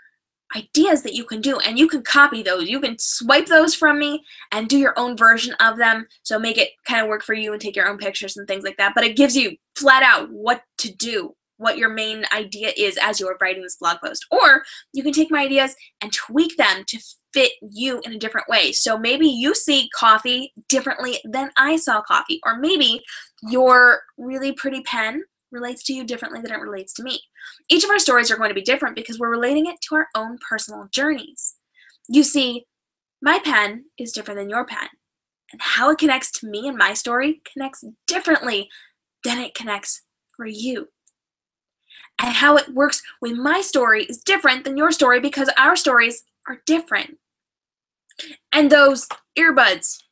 ideas that you can do and you can copy those you can swipe those from me and do your own version of them so make it kind of work for you and take your own pictures and things like that but it gives you flat out what to do what your main idea is as you are writing this blog post or you can take my ideas and tweak them to fit you in a different way so maybe you see coffee differently than i saw coffee or maybe your really pretty pen relates to you differently than it relates to me. Each of our stories are going to be different because we're relating it to our own personal journeys. You see, my pen is different than your pen, and how it connects to me and my story connects differently than it connects for you. And how it works with my story is different than your story because our stories are different. And those earbuds,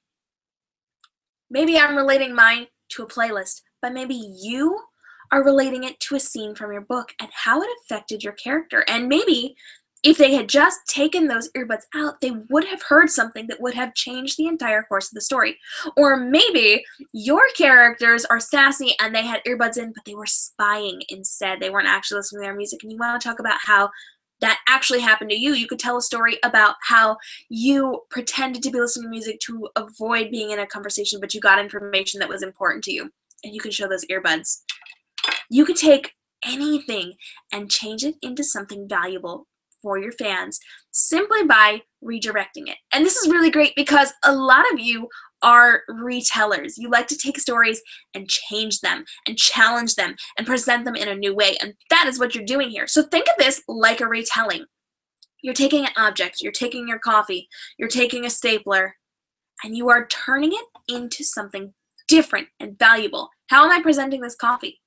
maybe I'm relating mine to a playlist, but maybe you are relating it to a scene from your book and how it affected your character. And maybe if they had just taken those earbuds out, they would have heard something that would have changed the entire course of the story. Or maybe your characters are sassy and they had earbuds in, but they were spying instead. They weren't actually listening to their music. And you want to talk about how that actually happened to you. You could tell a story about how you pretended to be listening to music to avoid being in a conversation, but you got information that was important to you. And you can show those earbuds. You could take anything and change it into something valuable for your fans simply by redirecting it. And this is really great because a lot of you are retellers. You like to take stories and change them and challenge them and present them in a new way. And that is what you're doing here. So think of this like a retelling. You're taking an object, you're taking your coffee, you're taking a stapler, and you are turning it into something different and valuable. How am I presenting this coffee?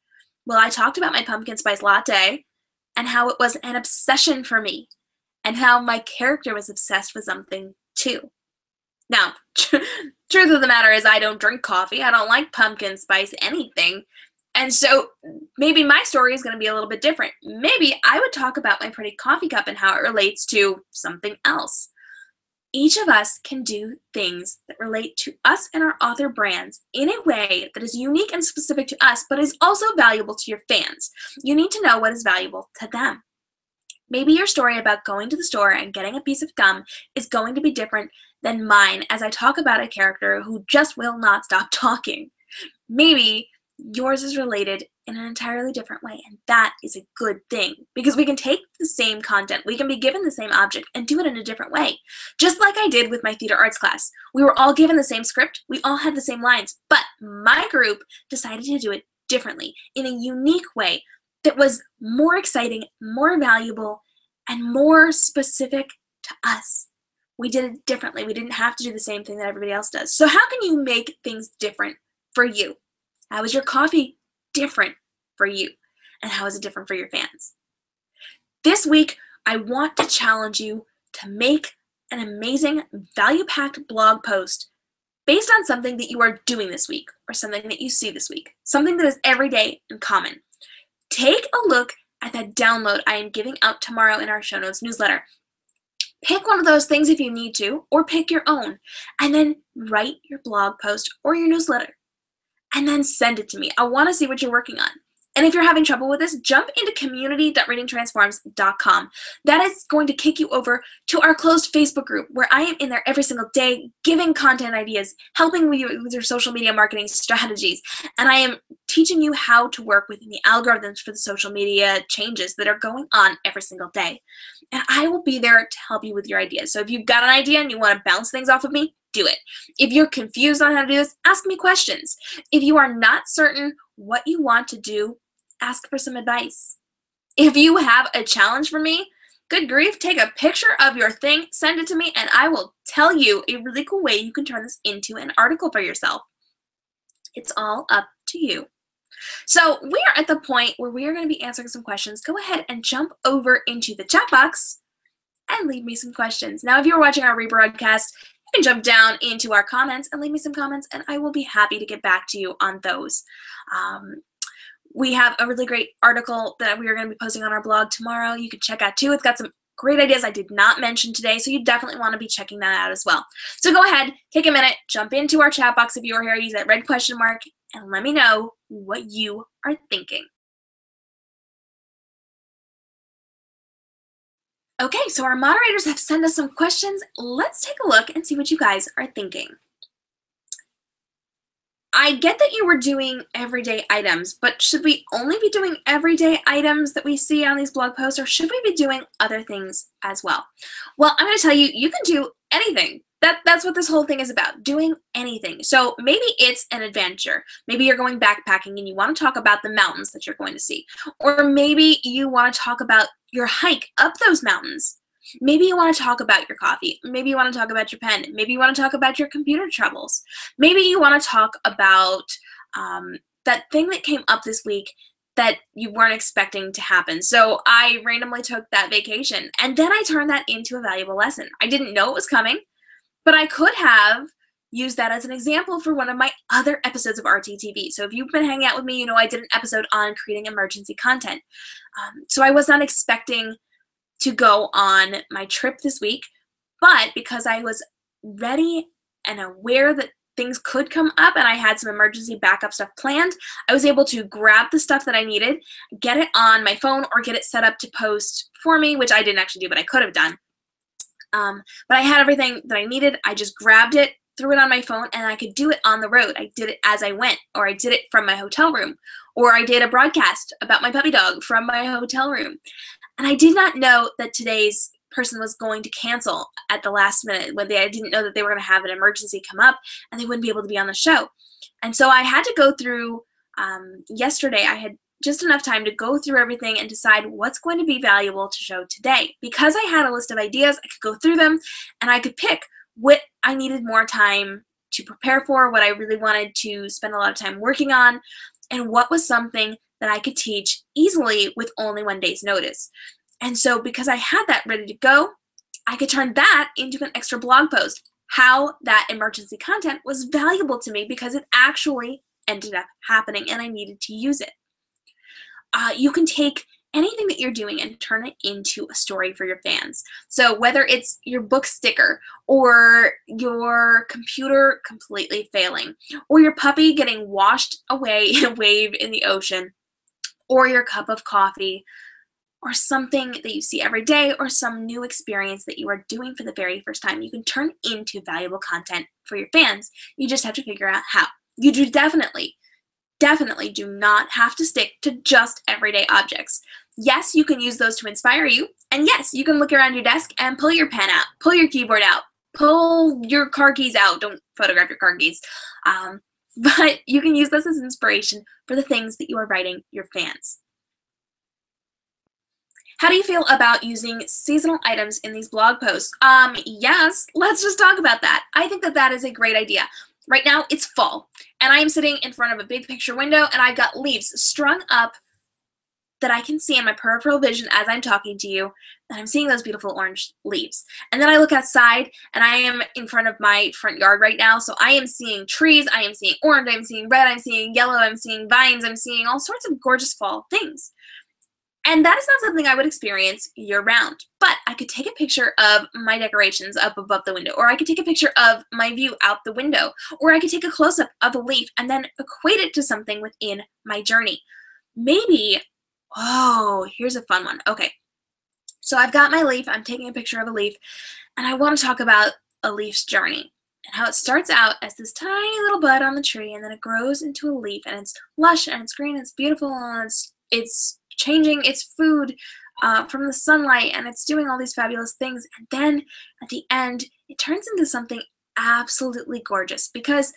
Well, I talked about my pumpkin spice latte and how it was an obsession for me and how my character was obsessed with something too. Now, truth of the matter is, I don't drink coffee. I don't like pumpkin spice anything. And so maybe my story is going to be a little bit different. Maybe I would talk about my pretty coffee cup and how it relates to something else each of us can do things that relate to us and our author brands in a way that is unique and specific to us, but is also valuable to your fans. You need to know what is valuable to them. Maybe your story about going to the store and getting a piece of gum is going to be different than mine as I talk about a character who just will not stop talking. Maybe yours is related in an entirely different way. And that is a good thing because we can take the same content, we can be given the same object and do it in a different way. Just like I did with my theater arts class. We were all given the same script, we all had the same lines, but my group decided to do it differently in a unique way that was more exciting, more valuable, and more specific to us. We did it differently. We didn't have to do the same thing that everybody else does. So, how can you make things different for you? How is your coffee different for you? And how is it different for your fans? This week, I want to challenge you to make an amazing value packed blog post based on something that you are doing this week or something that you see this week, something that is every day and common. Take a look at that download I am giving out tomorrow in our show notes newsletter. Pick one of those things if you need to, or pick your own, and then write your blog post or your newsletter. And then send it to me. I want to see what you're working on. And if you're having trouble with this, jump into community.readingtransforms.com. That is going to kick you over to our closed Facebook group where I am in there every single day giving content ideas, helping you with your social media marketing strategies. And I am teaching you how to work within the algorithms for the social media changes that are going on every single day. And I will be there to help you with your ideas. So if you've got an idea and you want to bounce things off of me, do it. If you're confused on how to do this, ask me questions. If you are not certain what you want to do, ask for some advice. If you have a challenge for me, good grief, take a picture of your thing, send it to me, and I will tell you a really cool way you can turn this into an article for yourself. It's all up to you. So we are at the point where we are going to be answering some questions. Go ahead and jump over into the chat box and leave me some questions. Now, if you're watching our rebroadcast, you can jump down into our comments and leave me some comments, and I will be happy to get back to you on those. Um, we have a really great article that we are going to be posting on our blog tomorrow. You can check out too. It's got some great ideas I did not mention today, so you definitely want to be checking that out as well. So go ahead, take a minute, jump into our chat box if you are here, use that red question mark, and let me know what you are thinking. Okay, so our moderators have sent us some questions. Let's take a look and see what you guys are thinking. I get that you were doing everyday items, but should we only be doing everyday items that we see on these blog posts, or should we be doing other things as well? Well, I'm going to tell you, you can do anything. That, that's what this whole thing is about, doing anything. So maybe it's an adventure. Maybe you're going backpacking and you want to talk about the mountains that you're going to see. Or maybe you want to talk about your hike up those mountains. Maybe you want to talk about your coffee. Maybe you want to talk about your pen. Maybe you want to talk about your computer troubles. Maybe you want to talk about um, that thing that came up this week that you weren't expecting to happen. So I randomly took that vacation and then I turned that into a valuable lesson. I didn't know it was coming, but I could have used that as an example for one of my other episodes of RTTV. So if you've been hanging out with me, you know I did an episode on creating emergency content. Um, so I was not expecting to go on my trip this week, but because I was ready and aware that things could come up and I had some emergency backup stuff planned, I was able to grab the stuff that I needed, get it on my phone, or get it set up to post for me, which I didn't actually do, but I could have done. Um, but I had everything that I needed. I just grabbed it, threw it on my phone, and I could do it on the road. I did it as I went, or I did it from my hotel room, or I did a broadcast about my puppy dog from my hotel room. And I did not know that today's person was going to cancel at the last minute when they I didn't know that they were going to have an emergency come up and they wouldn't be able to be on the show. And so I had to go through um, yesterday. I had just enough time to go through everything and decide what's going to be valuable to show today. Because I had a list of ideas, I could go through them and I could pick what I needed more time to prepare for, what I really wanted to spend a lot of time working on, and what was something that I could teach easily with only one day's notice. And so, because I had that ready to go, I could turn that into an extra blog post. How that emergency content was valuable to me because it actually ended up happening and I needed to use it. Uh, you can take anything that you're doing and turn it into a story for your fans. So whether it's your book sticker or your computer completely failing or your puppy getting washed away in a wave in the ocean or your cup of coffee or something that you see every day or some new experience that you are doing for the very first time, you can turn into valuable content for your fans. You just have to figure out how. You do definitely definitely do not have to stick to just everyday objects. Yes, you can use those to inspire you. And yes, you can look around your desk and pull your pen out, pull your keyboard out, pull your car keys out. Don't photograph your car keys. Um, but you can use this as inspiration for the things that you are writing your fans. How do you feel about using seasonal items in these blog posts? Um, yes, let's just talk about that. I think that that is a great idea. Right now, it's fall, and I am sitting in front of a big picture window, and I've got leaves strung up that I can see in my peripheral vision as I'm talking to you, and I'm seeing those beautiful orange leaves. And then I look outside, and I am in front of my front yard right now, so I am seeing trees, I am seeing orange, I'm seeing red, I'm seeing yellow, I'm seeing vines, I'm seeing all sorts of gorgeous fall things. And that is not something I would experience year round. But I could take a picture of my decorations up above the window, or I could take a picture of my view out the window, or I could take a close up of a leaf and then equate it to something within my journey. Maybe, oh, here's a fun one. Okay. So I've got my leaf, I'm taking a picture of a leaf, and I want to talk about a leaf's journey and how it starts out as this tiny little bud on the tree and then it grows into a leaf and it's lush and it's green and it's beautiful and it's it's changing its food uh, from the sunlight and it's doing all these fabulous things. And then at the end, it turns into something absolutely gorgeous because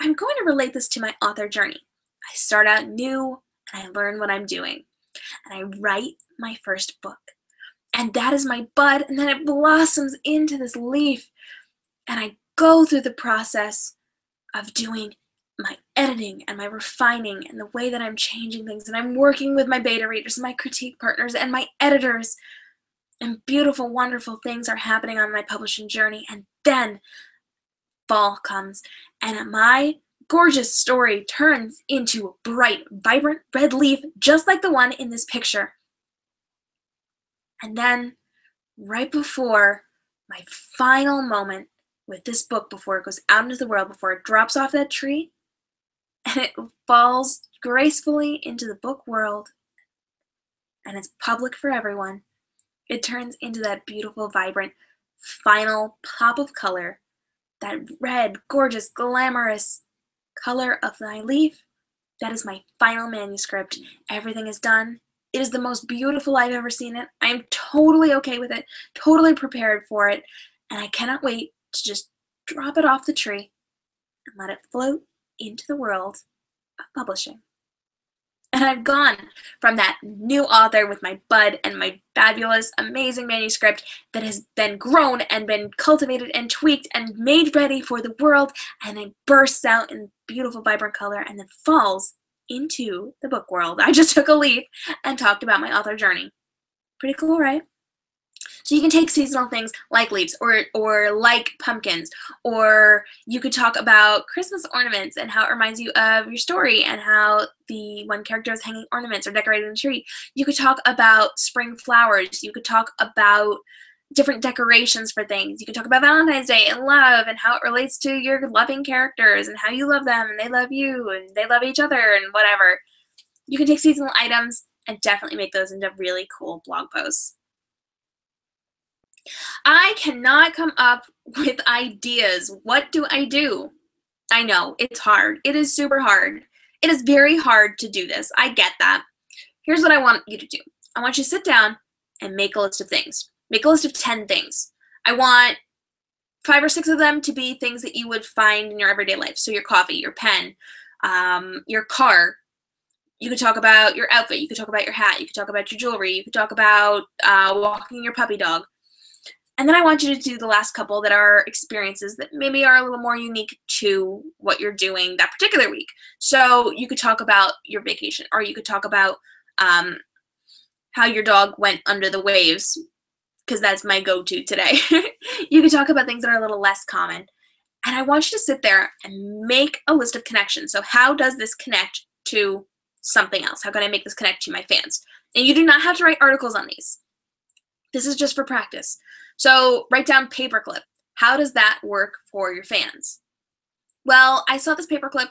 I'm going to relate this to my author journey. I start out new and I learn what I'm doing. And I write my first book. And that is my bud, and then it blossoms into this leaf. And I go through the process of doing my editing and my refining and the way that I'm changing things. And I'm working with my beta readers, my critique partners, and my editors. And beautiful, wonderful things are happening on my publishing journey. And then fall comes, and at my gorgeous story turns into a bright, vibrant red leaf, just like the one in this picture. And then, right before my final moment with this book, before it goes out into the world, before it drops off that tree, and it falls gracefully into the book world and it's public for everyone. It turns into that beautiful, vibrant, final pop of color, that red, gorgeous, glamorous color of my leaf. That is my final manuscript. Everything is done. It is the most beautiful I've ever seen it. I am totally okay with it, totally prepared for it, and I cannot wait to just drop it off the tree and let it float into the world of publishing. And I've gone from that new author with my bud and my fabulous, amazing manuscript that has been grown and been cultivated and tweaked and made ready for the world, and then bursts out in beautiful, vibrant color and then falls into the book world. I just took a leap and talked about my author journey. Pretty cool, right? So you can take seasonal things like leaves or or like pumpkins, or you could talk about Christmas ornaments and how it reminds you of your story and how the one character is hanging ornaments or decorating the tree. You could talk about spring flowers. You could talk about different decorations for things. You can talk about Valentine's Day and love and how it relates to your loving characters and how you love them and they love you and they love each other and whatever. You can take seasonal items and definitely make those into really cool blog posts. I cannot come up with ideas. What do I do? I know, it's hard. It is super hard. It is very hard to do this. I get that. Here's what I want you to do I want you to sit down and make a list of things. Make a list of 10 things. I want five or six of them to be things that you would find in your everyday life. So, your coffee, your pen, um, your car. You could talk about your outfit. You could talk about your hat. You could talk about your jewelry. You could talk about uh, walking your puppy dog. And then I want you to do the last couple that are experiences that maybe are a little more unique to what you're doing that particular week. So you could talk about your vacation, or you could talk about um, how your dog went under the waves, because that's my go to today. you could talk about things that are a little less common. And I want you to sit there and make a list of connections. So, how does this connect to something else? How can I make this connect to my fans? And you do not have to write articles on these. This is just for practice. So write down paperclip. How does that work for your fans? Well, I saw this paperclip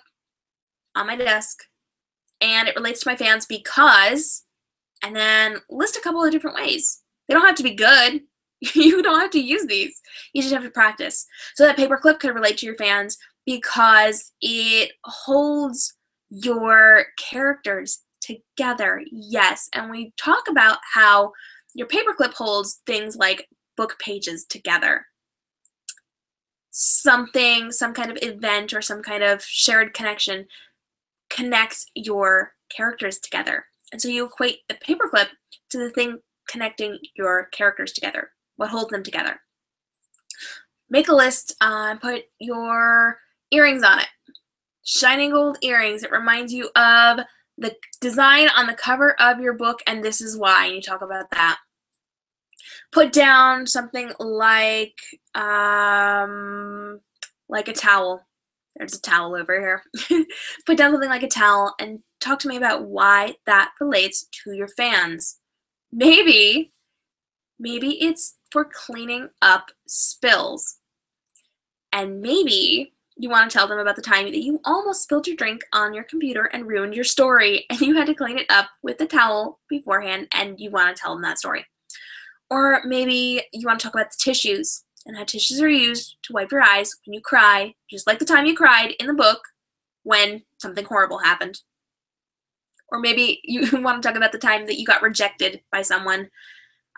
on my desk and it relates to my fans because, and then list a couple of different ways. They don't have to be good. you don't have to use these. You just have to practice. So that paperclip could relate to your fans because it holds your characters together. Yes. And we talk about how your paperclip holds things like book pages together. Something, some kind of event or some kind of shared connection connects your characters together. And so you equate the paperclip to the thing connecting your characters together, what holds them together. Make a list uh, and put your earrings on it. Shining gold earrings. It reminds you of the design on the cover of your book, and this is why. And you talk about that. Put down something like um, like a towel. There's a towel over here. Put down something like a towel and talk to me about why that relates to your fans. Maybe, maybe it's for cleaning up spills. And maybe you want to tell them about the time that you almost spilled your drink on your computer and ruined your story, and you had to clean it up with a towel beforehand, and you want to tell them that story. Or maybe you want to talk about the tissues and how tissues are used to wipe your eyes when you cry, just like the time you cried in the book when something horrible happened. Or maybe you want to talk about the time that you got rejected by someone,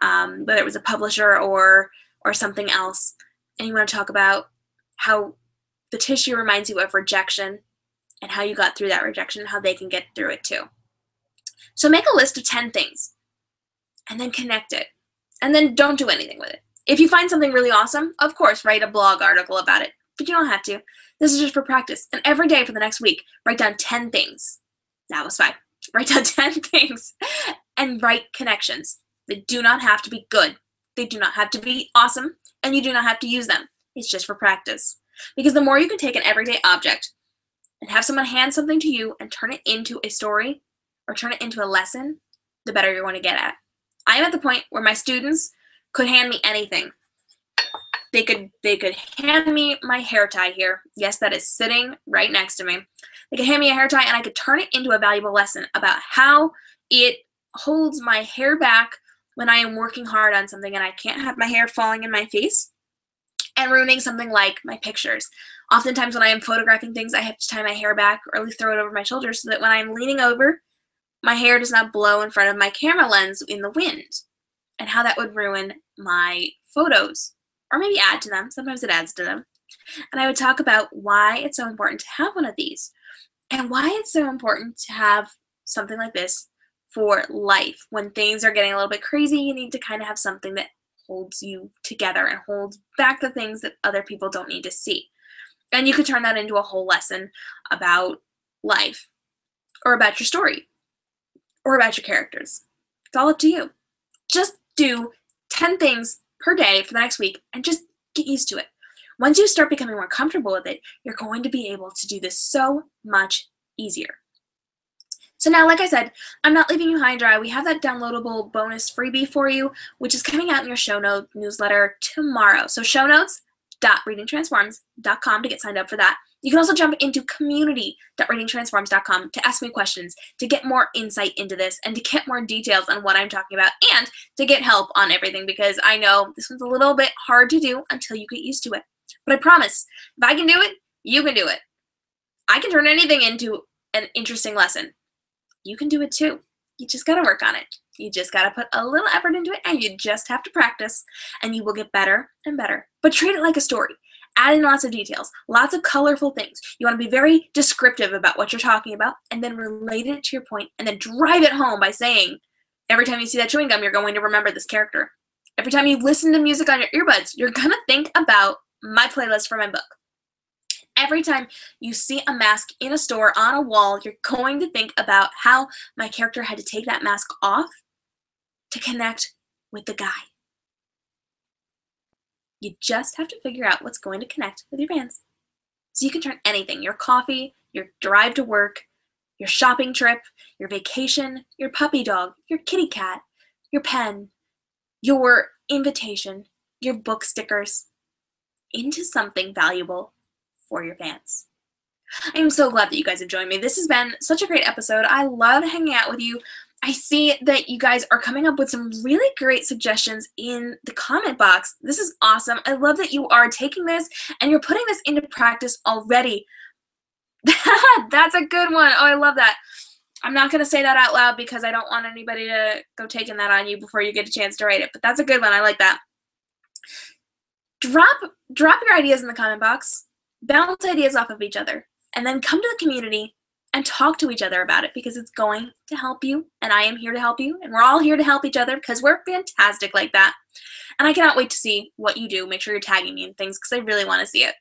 um, whether it was a publisher or or something else, and you want to talk about how the tissue reminds you of rejection and how you got through that rejection and how they can get through it too. So make a list of 10 things and then connect it. And then don't do anything with it. If you find something really awesome, of course, write a blog article about it, but you don't have to. This is just for practice. And every day for the next week, write down 10 things. That was five. Write down 10 things and write connections. They do not have to be good. They do not have to be awesome, and you do not have to use them. It's just for practice. Because the more you can take an everyday object and have someone hand something to you and turn it into a story or turn it into a lesson, the better you're going to get at. I am at the point where my students could hand me anything. They could they could hand me my hair tie here. Yes, that is sitting right next to me. They could hand me a hair tie and I could turn it into a valuable lesson about how it holds my hair back when I am working hard on something and I can't have my hair falling in my face and ruining something like my pictures. Oftentimes, when I am photographing things, I have to tie my hair back or at least throw it over my shoulders so that when I'm leaning over, my hair does not blow in front of my camera lens in the wind. And how that would ruin my photos or maybe add to them. Sometimes it adds to them. And I would talk about why it's so important to have one of these and why it's so important to have something like this for life. When things are getting a little bit crazy, you need to kind of have something that holds you together and holds back the things that other people don't need to see. And you could turn that into a whole lesson about life or about your story or about your characters. It's all up to you. Just do 10 things per day for the next week and just get used to it. Once you start becoming more comfortable with it, you're going to be able to do this so much easier. So now, like I said, I'm not leaving you high and dry. We have that downloadable bonus freebie for you, which is coming out in your show note newsletter tomorrow. So show notes.readingtransforms.com to get signed up for that. You can also jump into community.readingtransforms.com to ask me questions, to get more insight into this, and to get more details on what I'm talking about, and to get help on everything because I know this one's a little bit hard to do until you get used to it. But I promise, if I can do it, you can do it. I can turn anything into an interesting lesson you can do it too. You just got to work on it. You just got to put a little effort into it and you just have to practice and you will get better and better. But treat it like a story. Add in lots of details, lots of colorful things. You want to be very descriptive about what you're talking about and then relate it to your point and then drive it home by saying, every time you see that chewing gum, you're going to remember this character. Every time you listen to music on your earbuds, you're going to think about my playlist for my book every time you see a mask in a store on a wall, you're going to think about how my character had to take that mask off to connect with the guy. You just have to figure out what's going to connect with your fans. So you can turn anything your coffee, your drive to work, your shopping trip, your vacation, your puppy dog, your kitty cat, your pen, your invitation, your book stickers into something valuable for your fans. I am so glad that you guys have joined me. This has been such a great episode. I love hanging out with you. I see that you guys are coming up with some really great suggestions in the comment box. This is awesome. I love that you are taking this and you're putting this into practice already. That's a good one. Oh, I love that. I'm not going to say that out loud because I don't want anybody to go taking that on you before you get a chance to write it. But that's a good one. I like that. Drop drop your ideas in the comment box bounce ideas off of each other, and then come to the community and talk to each other about it because it's going to help you, and I am here to help you, and we're all here to help each other because we're fantastic like that. And I cannot wait to see what you do. Make sure you're tagging me and things because I really want to see it.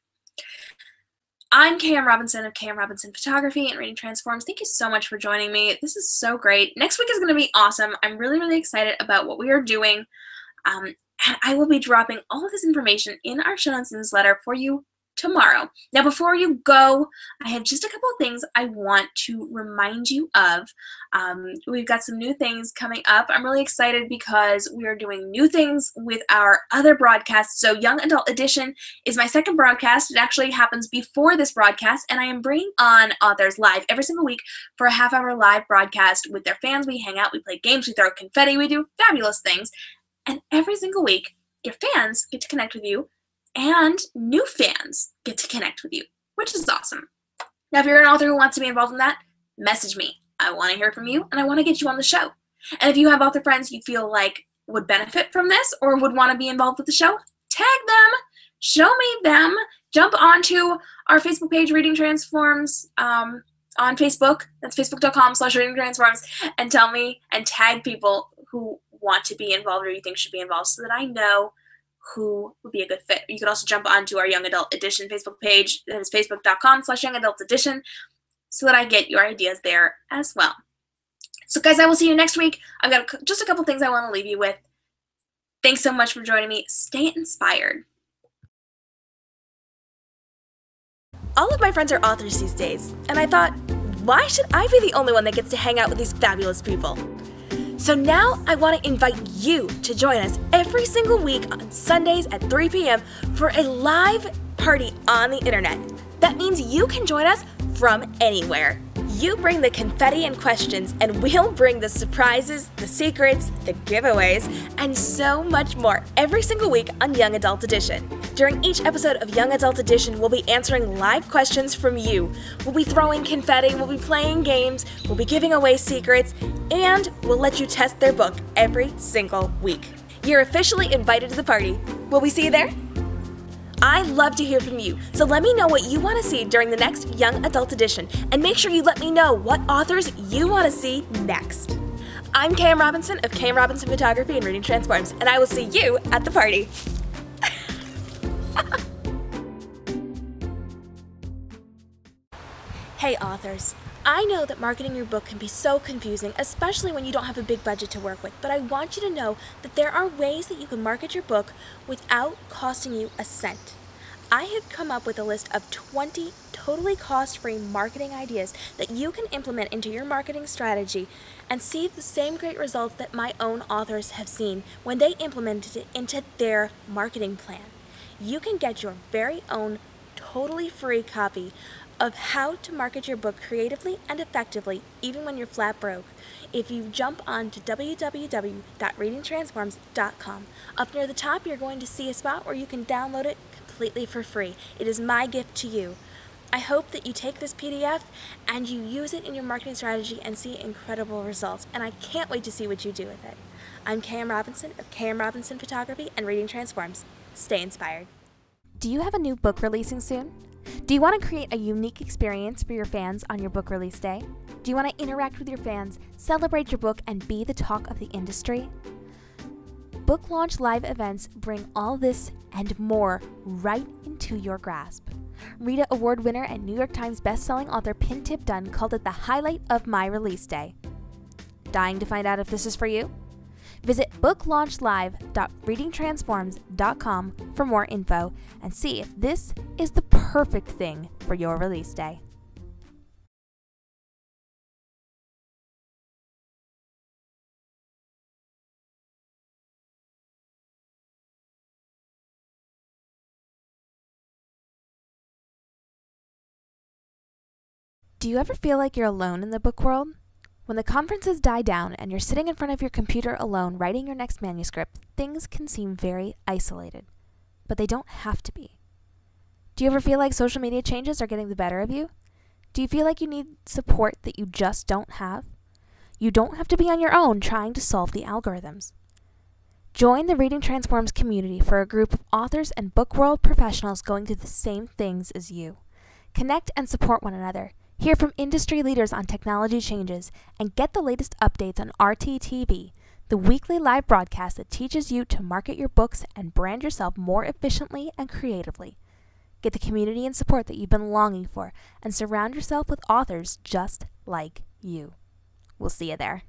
I'm K.M. Robinson of K.M. Robinson Photography and Reading Transforms. Thank you so much for joining me. This is so great. Next week is going to be awesome. I'm really, really excited about what we are doing. Um, and I will be dropping all of this information in our show notes newsletter for you tomorrow. Now, before you go, I have just a couple of things I want to remind you of. Um, we've got some new things coming up. I'm really excited because we are doing new things with our other broadcasts. So, Young Adult Edition is my second broadcast. It actually happens before this broadcast, and I am bringing on authors live every single week for a half hour live broadcast with their fans. We hang out, we play games, we throw confetti, we do fabulous things. And every single week, your fans get to connect with you and new fans get to connect with you, which is awesome. Now, if you're an author who wants to be involved in that, message me. I want to hear from you and I want to get you on the show. And if you have author friends you feel like would benefit from this or would want to be involved with the show, tag them, show me them, jump onto our Facebook page, Reading Transforms, um, on Facebook. That's facebook.com slash reading transforms, and tell me and tag people who want to be involved or you think should be involved so that I know who would be a good fit. You could also jump onto our Young Adult Edition Facebook page. That is facebook.com slash Young Adult Edition so that I get your ideas there as well. So, guys, I will see you next week. I've got a, just a couple things I want to leave you with. Thanks so much for joining me. Stay inspired. All of my friends are authors these days, and I thought, why should I be the only one that gets to hang out with these fabulous people? So now I want to invite you to join us every single week on Sundays at 3 p.m. for a live party on the internet. That means you can join us from anywhere. You bring the confetti and questions, and we'll bring the surprises, the secrets, the giveaways, and so much more every single week on Young Adult Edition. During each episode of Young Adult Edition, we'll be answering live questions from you. We'll be throwing confetti, we'll be playing games, we'll be giving away secrets, and we'll let you test their book every single week. You're officially invited to the party. Will we see you there? I love to hear from you, so let me know what you want to see during the next Young Adult Edition, and make sure you let me know what authors you want to see next. I'm K.M. Robinson of K.M. Robinson Photography and Reading Transforms, and I will see you at the party. hey, authors. I know that marketing your book can be so confusing, especially when you don't have a big budget to work with, but I want you to know that there are ways that you can market your book without costing you a cent. I have come up with a list of 20 totally cost free marketing ideas that you can implement into your marketing strategy and see the same great results that my own authors have seen when they implemented it into their marketing plan. You can get your very own totally free copy of how to market your book creatively and effectively even when you're flat broke if you jump on to www.readingtransforms.com. Up near the top, you're going to see a spot where you can download it completely for free. It is my gift to you. I hope that you take this PDF and you use it in your marketing strategy and see incredible results, and I can't wait to see what you do with it. I'm K.M. Robinson of K.M. Robinson Photography and Reading Transforms. Stay inspired. Do you have a new book releasing soon? Do you want to create a unique experience for your fans on your book release day? Do you want to interact with your fans, celebrate your book, and be the talk of the industry? Book launch live events bring all this and more right into your grasp. Rita Award winner and New York Times bestselling author Pintip Dunn called it the highlight of my release day. Dying to find out if this is for you? Visit booklaunchlive.readingtransforms.com for more info and see if this is the perfect thing for your release day. Do you ever feel like you're alone in the book world? When the conferences die down and you're sitting in front of your computer alone writing your next manuscript, things can seem very isolated. But they don't have to be. Do you ever feel like social media changes are getting the better of you? Do you feel like you need support that you just don't have? You don't have to be on your own trying to solve the algorithms. Join the Reading Transforms community for a group of authors and book world professionals going through the same things as you. Connect and support one another Hear from industry leaders on technology changes and get the latest updates on RTTV, the weekly live broadcast that teaches you to market your books and brand yourself more efficiently and creatively. get the community and support that you've been longing for, and surround yourself with authors just like you. We'll see you there.